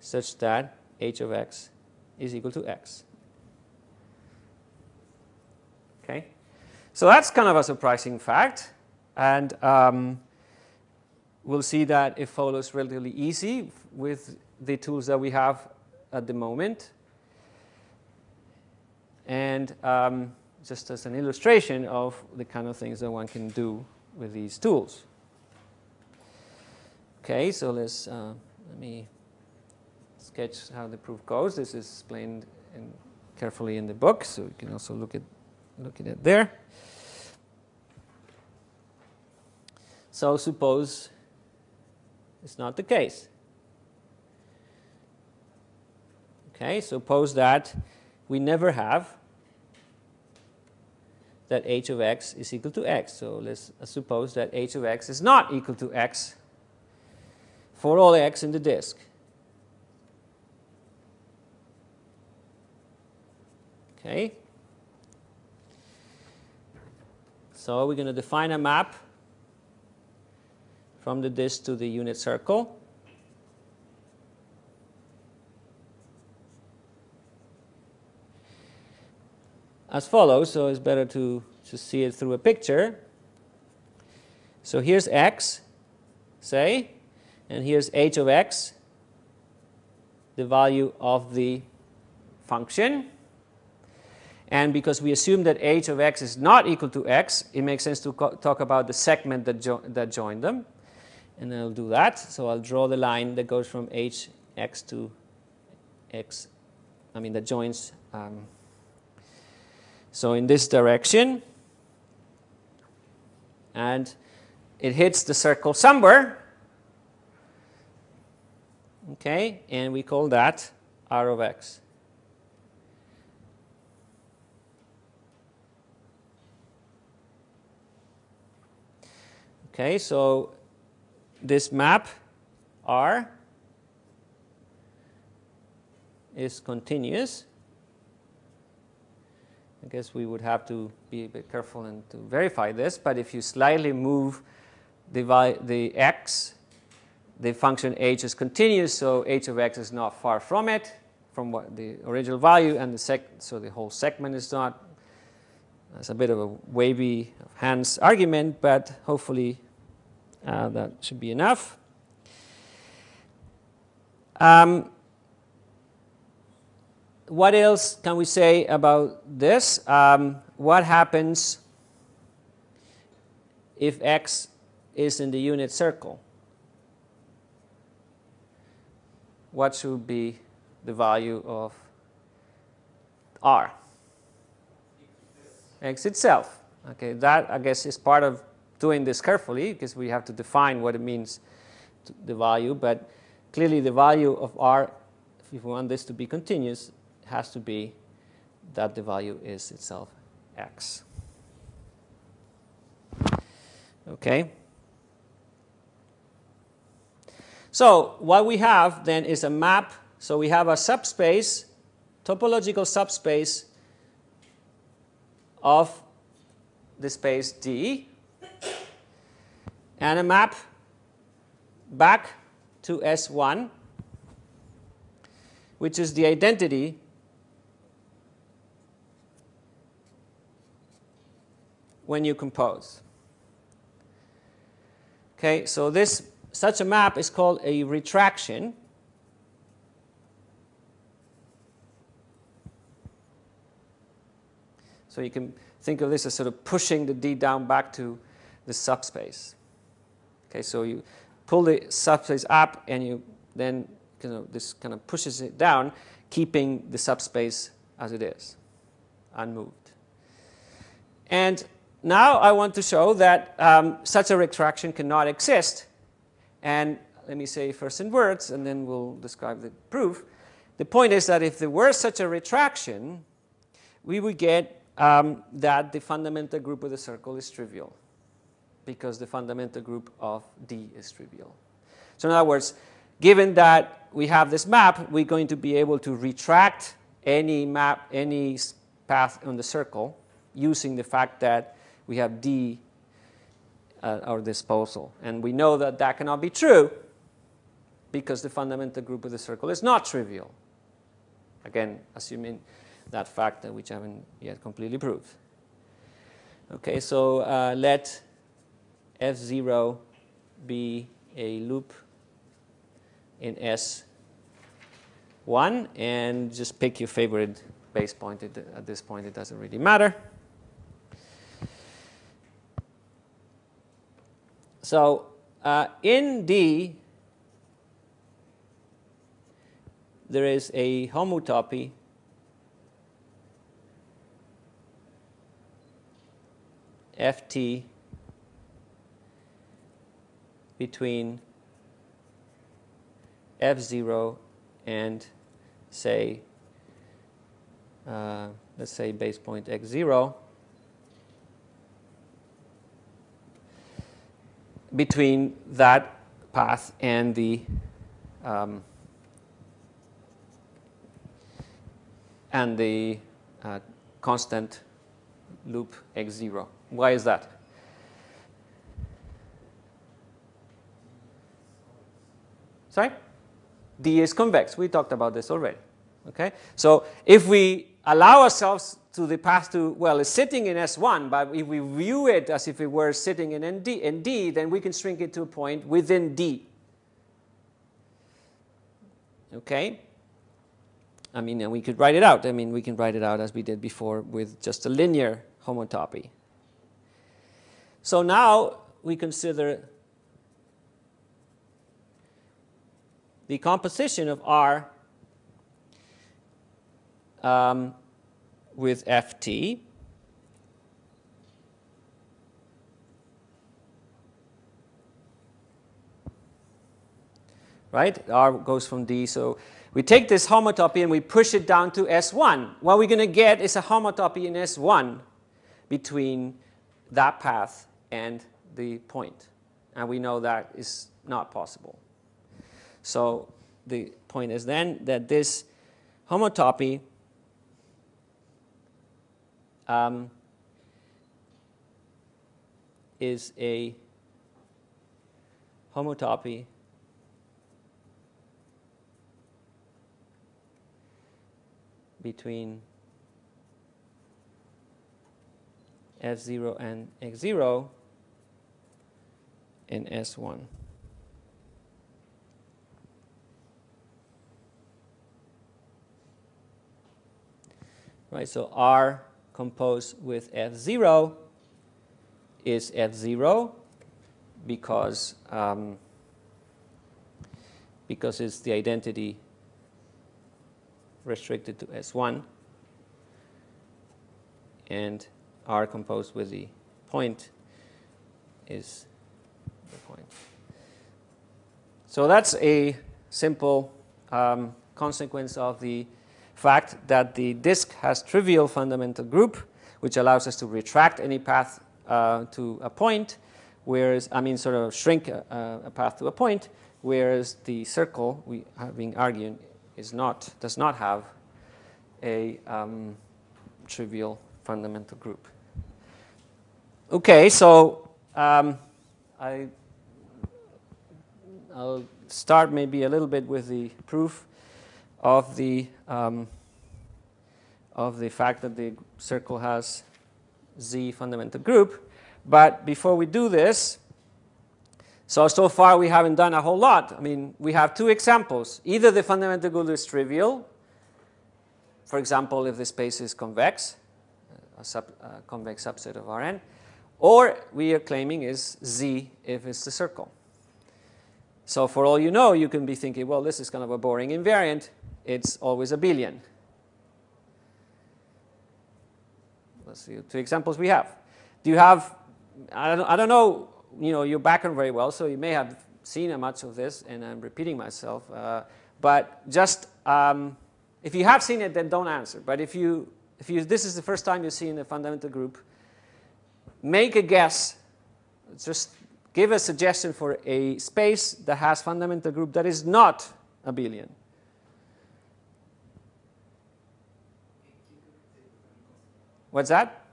such that h of x is equal to x. Okay? So that's kind of a surprising fact. And um, we'll see that it follows relatively easy with the tools that we have at the moment. And um, just as an illustration of the kind of things that one can do with these tools. Okay, so let's uh, let me sketch how the proof goes. This is explained in, carefully in the book, so you can also look at look at it there. So suppose it's not the case. Okay, suppose that we never have that h of x is equal to x. So let's suppose that h of x is not equal to x for all x in the disk. Okay. So we're going to define a map from the disk to the unit circle. As follows, so it's better to, to see it through a picture. So here's x, say, and here's h of x, the value of the function. And because we assume that h of x is not equal to x, it makes sense to talk about the segment that, jo that joined them. And I'll do that. So I'll draw the line that goes from h x to x, I mean, that joins um, so in this direction, and it hits the circle somewhere. Okay, and we call that R of x. Okay, so this map R is continuous I guess we would have to be a bit careful and to verify this, but if you slightly move the, the x, the function h is continuous, so h of x is not far from it, from what the original value, and the sec so the whole segment is not. That's a bit of a wavy hands argument, but hopefully uh, that should be enough. Um, what else can we say about this? Um, what happens if x is in the unit circle? What should be the value of r? x itself. Okay, that I guess is part of doing this carefully because we have to define what it means, the value. But clearly, the value of r, if we want this to be continuous, has to be that the value is itself x. Okay? So what we have then is a map. So we have a subspace, topological subspace of the space D, and a map back to S1, which is the identity when you compose. Okay, so this such a map is called a retraction. So you can think of this as sort of pushing the D down back to the subspace. Okay, so you pull the subspace up and you then you know, this kind of pushes it down, keeping the subspace as it is, unmoved. And now I want to show that um, such a retraction cannot exist. And let me say first in words, and then we'll describe the proof. The point is that if there were such a retraction, we would get um, that the fundamental group of the circle is trivial because the fundamental group of D is trivial. So in other words, given that we have this map, we're going to be able to retract any map, any path on the circle using the fact that we have D at our disposal. And we know that that cannot be true because the fundamental group of the circle is not trivial. Again, assuming that fact which I haven't yet completely proved. Okay, so uh, let F0 be a loop in S1 and just pick your favorite base point. At this point, it doesn't really matter. So uh, in D, there is a homotopy. Ft between f0 and say uh, let's say base point x0 between that path and the um, and the uh, constant loop x0. Why is that? Sorry? D is convex. We talked about this already. Okay? So if we allow ourselves to the path to, well, it's sitting in S1, but if we view it as if it were sitting in ND, in D, then we can shrink it to a point within D. Okay? I mean, and we could write it out. I mean, we can write it out as we did before with just a linear homotopy. So now we consider the composition of R um, with ft. Right? R goes from D. So we take this homotopy and we push it down to S1. What we're going to get is a homotopy in S1 between that path and the point. And we know that is not possible. So the point is then that this homotopy um, is a homotopy between f0 and x0 in S1. Right, so R composed with F0 is F0 because, um, because it's the identity restricted to S1 and R composed with the point is the point. So that's a simple um, consequence of the fact that the disk has trivial fundamental group, which allows us to retract any path uh, to a point, whereas, I mean, sort of shrink a, a, path to a point, whereas the circle, we have been arguing, is not, does not have a um, trivial fundamental group. Okay, so um, I, I'll start maybe a little bit with the proof of the um, of the fact that the circle has z fundamental group. But before we do this, so so far we haven't done a whole lot. I mean, we have two examples. Either the fundamental group is trivial. For example, if the space is convex, a, sub, a convex subset of Rn, or we are claiming is z if it's the circle. So for all you know, you can be thinking, well, this is kind of a boring invariant. It's always abelian. Let's see two examples we have. Do you have, I don't, I don't know, you know, your background very well, so you may have seen a much of this, and I'm repeating myself. Uh, but just, um, if you have seen it, then don't answer. But if you, if you, this is the first time you've seen a fundamental group, make a guess. Just give a suggestion for a space that has fundamental group that is not abelian. What's that?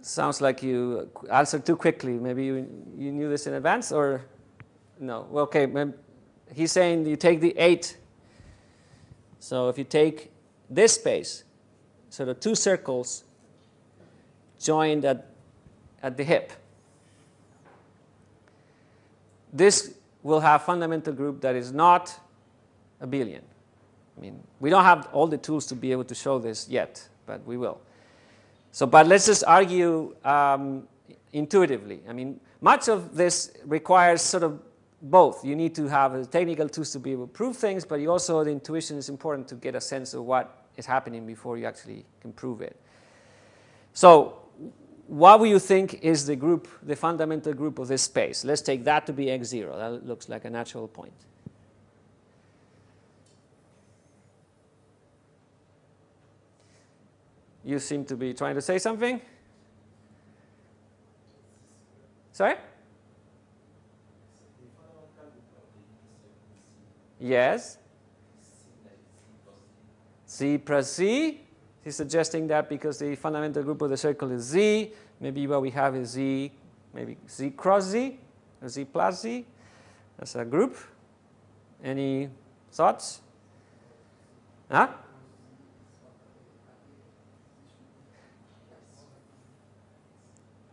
Sounds like you answered too quickly. Maybe you, you knew this in advance or no? Okay, he's saying you take the 8. So if you take this space, so the two circles joined at, at the hip. This will have fundamental group that is not abelian. I mean, we don't have all the tools to be able to show this yet, but we will. So, but let's just argue um, intuitively. I mean, much of this requires sort of both. You need to have the technical tools to be able to prove things, but you also, the intuition is important to get a sense of what is happening before you actually can prove it. So, what will you think is the group, the fundamental group of this space? Let's take that to be x0. That looks like a natural point. You seem to be trying to say something? Sorry? Yes? C plus Z. He's suggesting that because the fundamental group of the circle is Z, maybe what we have is Z, maybe Z cross Z, or Z plus Z as a group. Any thoughts? Huh?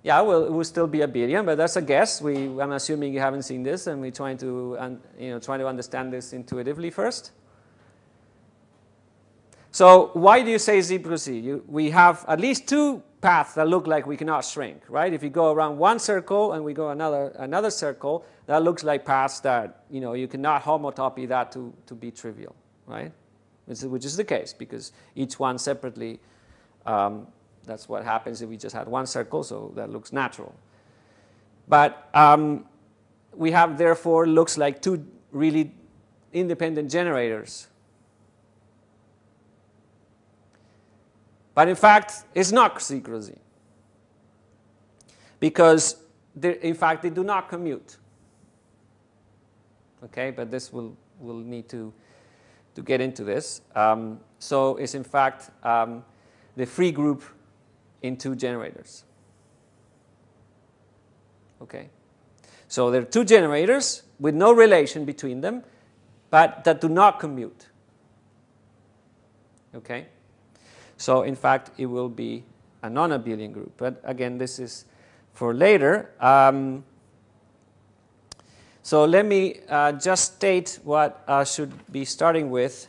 Yeah, well, it will still be abelian, but that's a guess. We, I'm assuming you haven't seen this, and we're trying to, you know, trying to understand this intuitively first. So why do you say Z plus Z? You, we have at least two paths that look like we cannot shrink, right? If you go around one circle and we go another another circle, that looks like paths that you know you cannot homotopy that to, to be trivial, right? Which is, which is the case because each one separately um, that's what happens if we just had one circle, so that looks natural. But um, we have, therefore, looks like two really independent generators. But in fact, it's not Z. Because, in fact, they do not commute. Okay, but this will, will need to, to get into this. Um, so it's in fact, um, the free group into generators. Okay? So there are two generators with no relation between them, but that do not commute. Okay? So in fact, it will be a non-abelian group. But again, this is for later. Um, so let me uh, just state what I should be starting with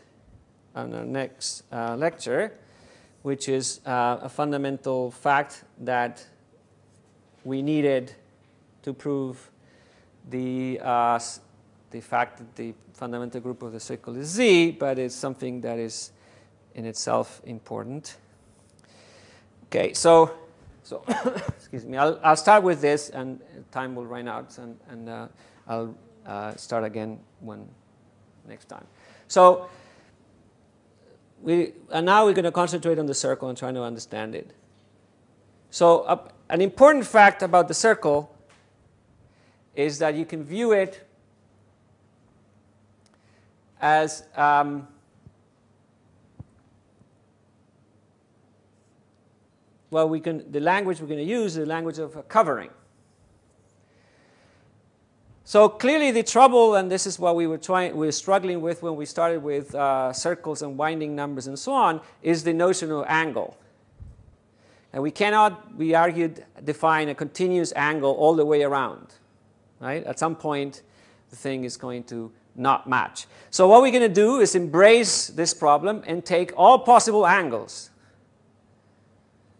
on our next uh, lecture, which is uh, a fundamental fact that we needed to prove the, uh, the fact that the fundamental group of the circle is Z, but it's something that is in itself important. Okay, so, so excuse me, I'll, I'll start with this and time will run out and, and uh, I'll uh, start again when next time. So we, and now we're going to concentrate on the circle and trying to understand it. So an important fact about the circle is that you can view it as um, well, we can, the language we're going to use is the language of covering. So clearly, the trouble, and this is what we were trying, we were struggling with when we started with uh, circles and winding numbers and so on, is the notion of angle. And we cannot, we argued, define a continuous angle all the way around. Right? At some point, the thing is going to not match. So what we're going to do is embrace this problem and take all possible angles.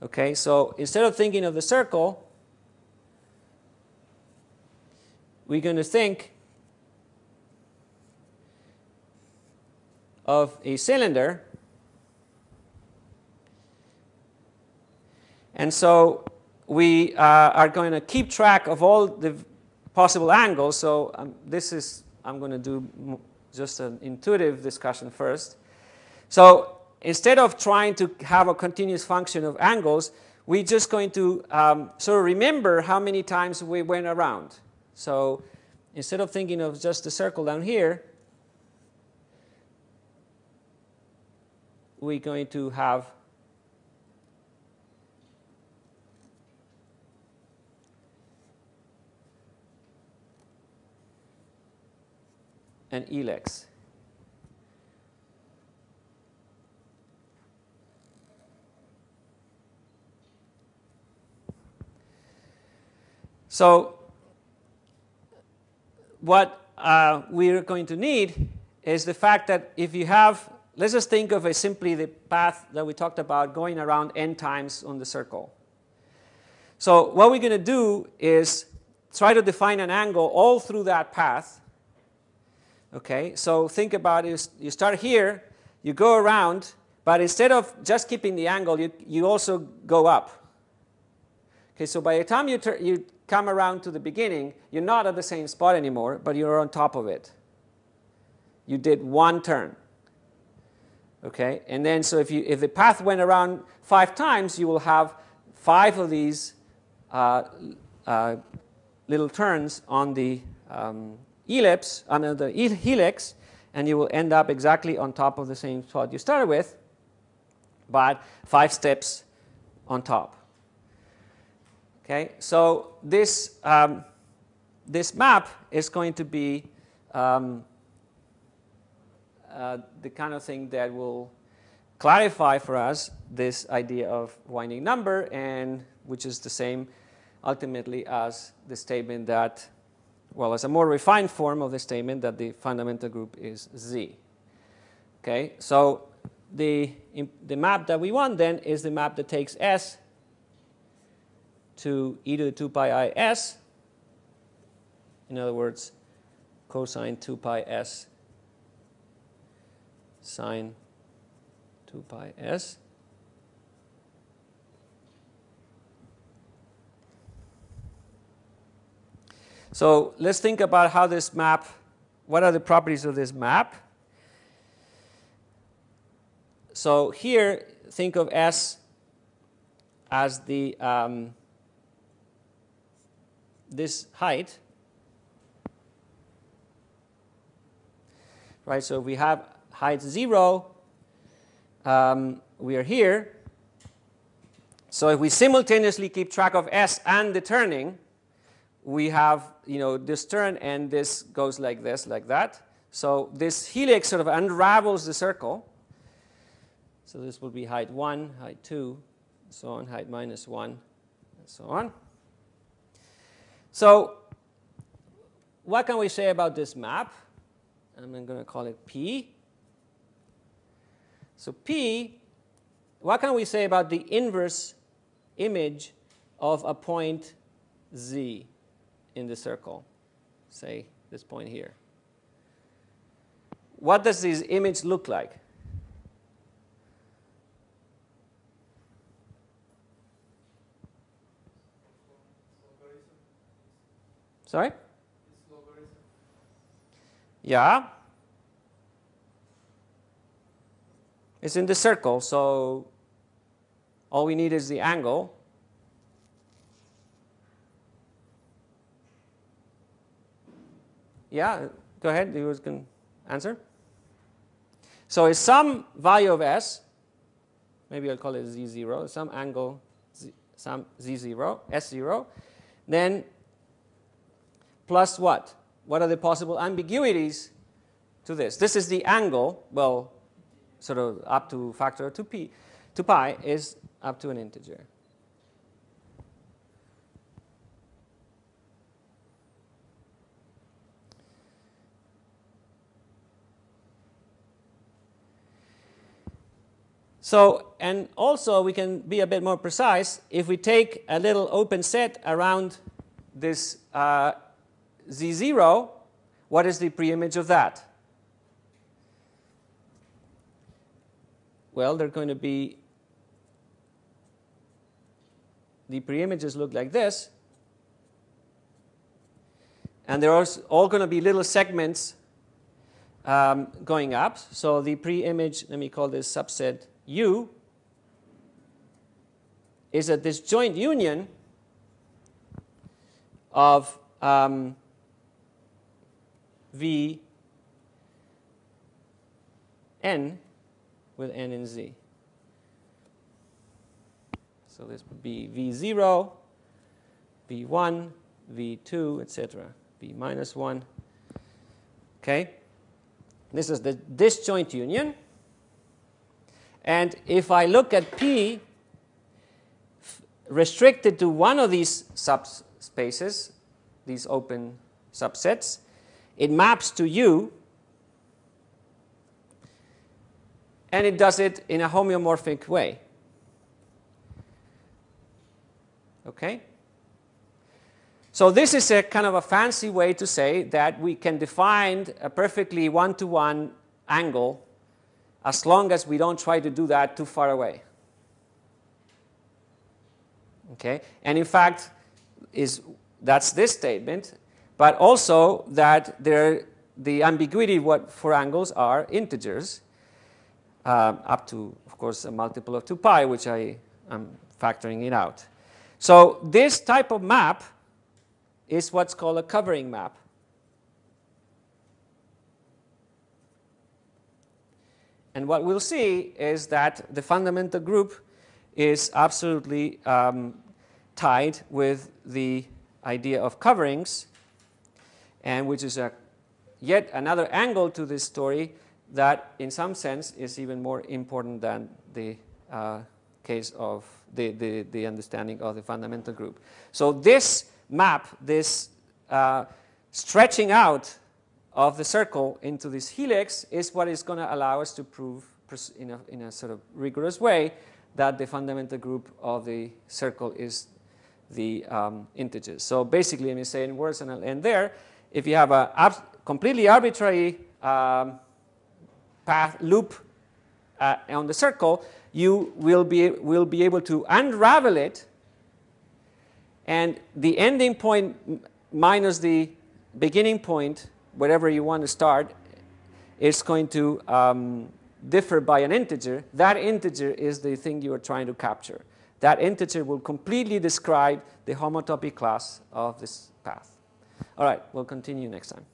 Okay, so instead of thinking of the circle, we're going to think of a cylinder. And so we uh, are going to keep track of all the possible angles. So um, this is, I'm going to do just an intuitive discussion first. So instead of trying to have a continuous function of angles, we're just going to um, sort of remember how many times we went around. So instead of thinking of just the circle down here, we're going to have a helix. So what uh, we're going to need is the fact that if you have, let's just think of a simply the path that we talked about going around n times on the circle. So what we're going to do is try to define an angle all through that path. Okay, so think about it. You start here, you go around, but instead of just keeping the angle, you, you also go up. Okay, so by the time you, you come around to the beginning, you're not at the same spot anymore, but you're on top of it. You did one turn. Okay, and then so if, you, if the path went around five times, you will have five of these uh, uh, little turns on the um, ellipse, on the helix, and you will end up exactly on top of the same spot you started with, but five steps on top. Okay, so this, um, this map is going to be um, uh, the kind of thing that will clarify for us this idea of winding number, and which is the same ultimately as the statement that, well, as a more refined form of the statement that the fundamental group is Z. Okay, so the, the map that we want then is the map that takes S to e to the 2 pi i s. In other words, cosine 2 pi s sine 2 pi s. So let's think about how this map, what are the properties of this map? So here, think of S as the um, this height, right? So if we have height zero, um, we are here, So if we simultaneously keep track of S and the turning, we have you know this turn and this goes like this, like that. So this helix sort of unravels the circle. So this will be height 1, height 2, so on, height minus 1, and so on. So what can we say about this map? I'm going to call it P. So P, what can we say about the inverse image of a point Z in the circle? Say this point here. What does this image look like? Sorry? Yeah. It's in the circle, so all we need is the angle. Yeah, go ahead. You can answer. So it's some value of s, maybe I'll call it z0, some angle, z, some z0, s0, then plus what? What are the possible ambiguities to this? This is the angle, well, sort of up to factor 2p, 2 pi is up to an integer. So, and also we can be a bit more precise if we take a little open set around this uh, z0, what is the preimage of that? Well, they're going to be, the preimages look like this. And they're all going to be little segments um, going up. So the preimage, let me call this subset U, is a disjoint union of um, V n with n and z. So this would be V0, V1, V2, etc. V minus 1. Okay? This is the disjoint union. And if I look at P restricted to one of these subspaces, these open subsets, it maps to U, and it does it in a homeomorphic way. Okay? So this is a kind of a fancy way to say that we can define a perfectly one-to-one -one angle as long as we don't try to do that too far away. Okay? And in fact, is that's this statement but also that the ambiguity what for angles are integers uh, up to, of course, a multiple of 2 pi, which I am factoring it out. So this type of map is what's called a covering map. And what we'll see is that the fundamental group is absolutely um, tied with the idea of coverings and which is a, yet another angle to this story that in some sense is even more important than the uh, case of the, the, the, understanding of the fundamental group. So this map, this uh, stretching out of the circle into this helix is what is going to allow us to prove in a, in a sort of rigorous way that the fundamental group of the circle is the um, integers. So basically, let me say in words and I'll end there if you have a completely arbitrary um, path loop uh, on the circle, you will be, will be able to unravel it, and the ending point minus the beginning point, whatever you want to start, is going to um, differ by an integer. That integer is the thing you are trying to capture. That integer will completely describe the homotopy class of this path. All right, we'll continue next time.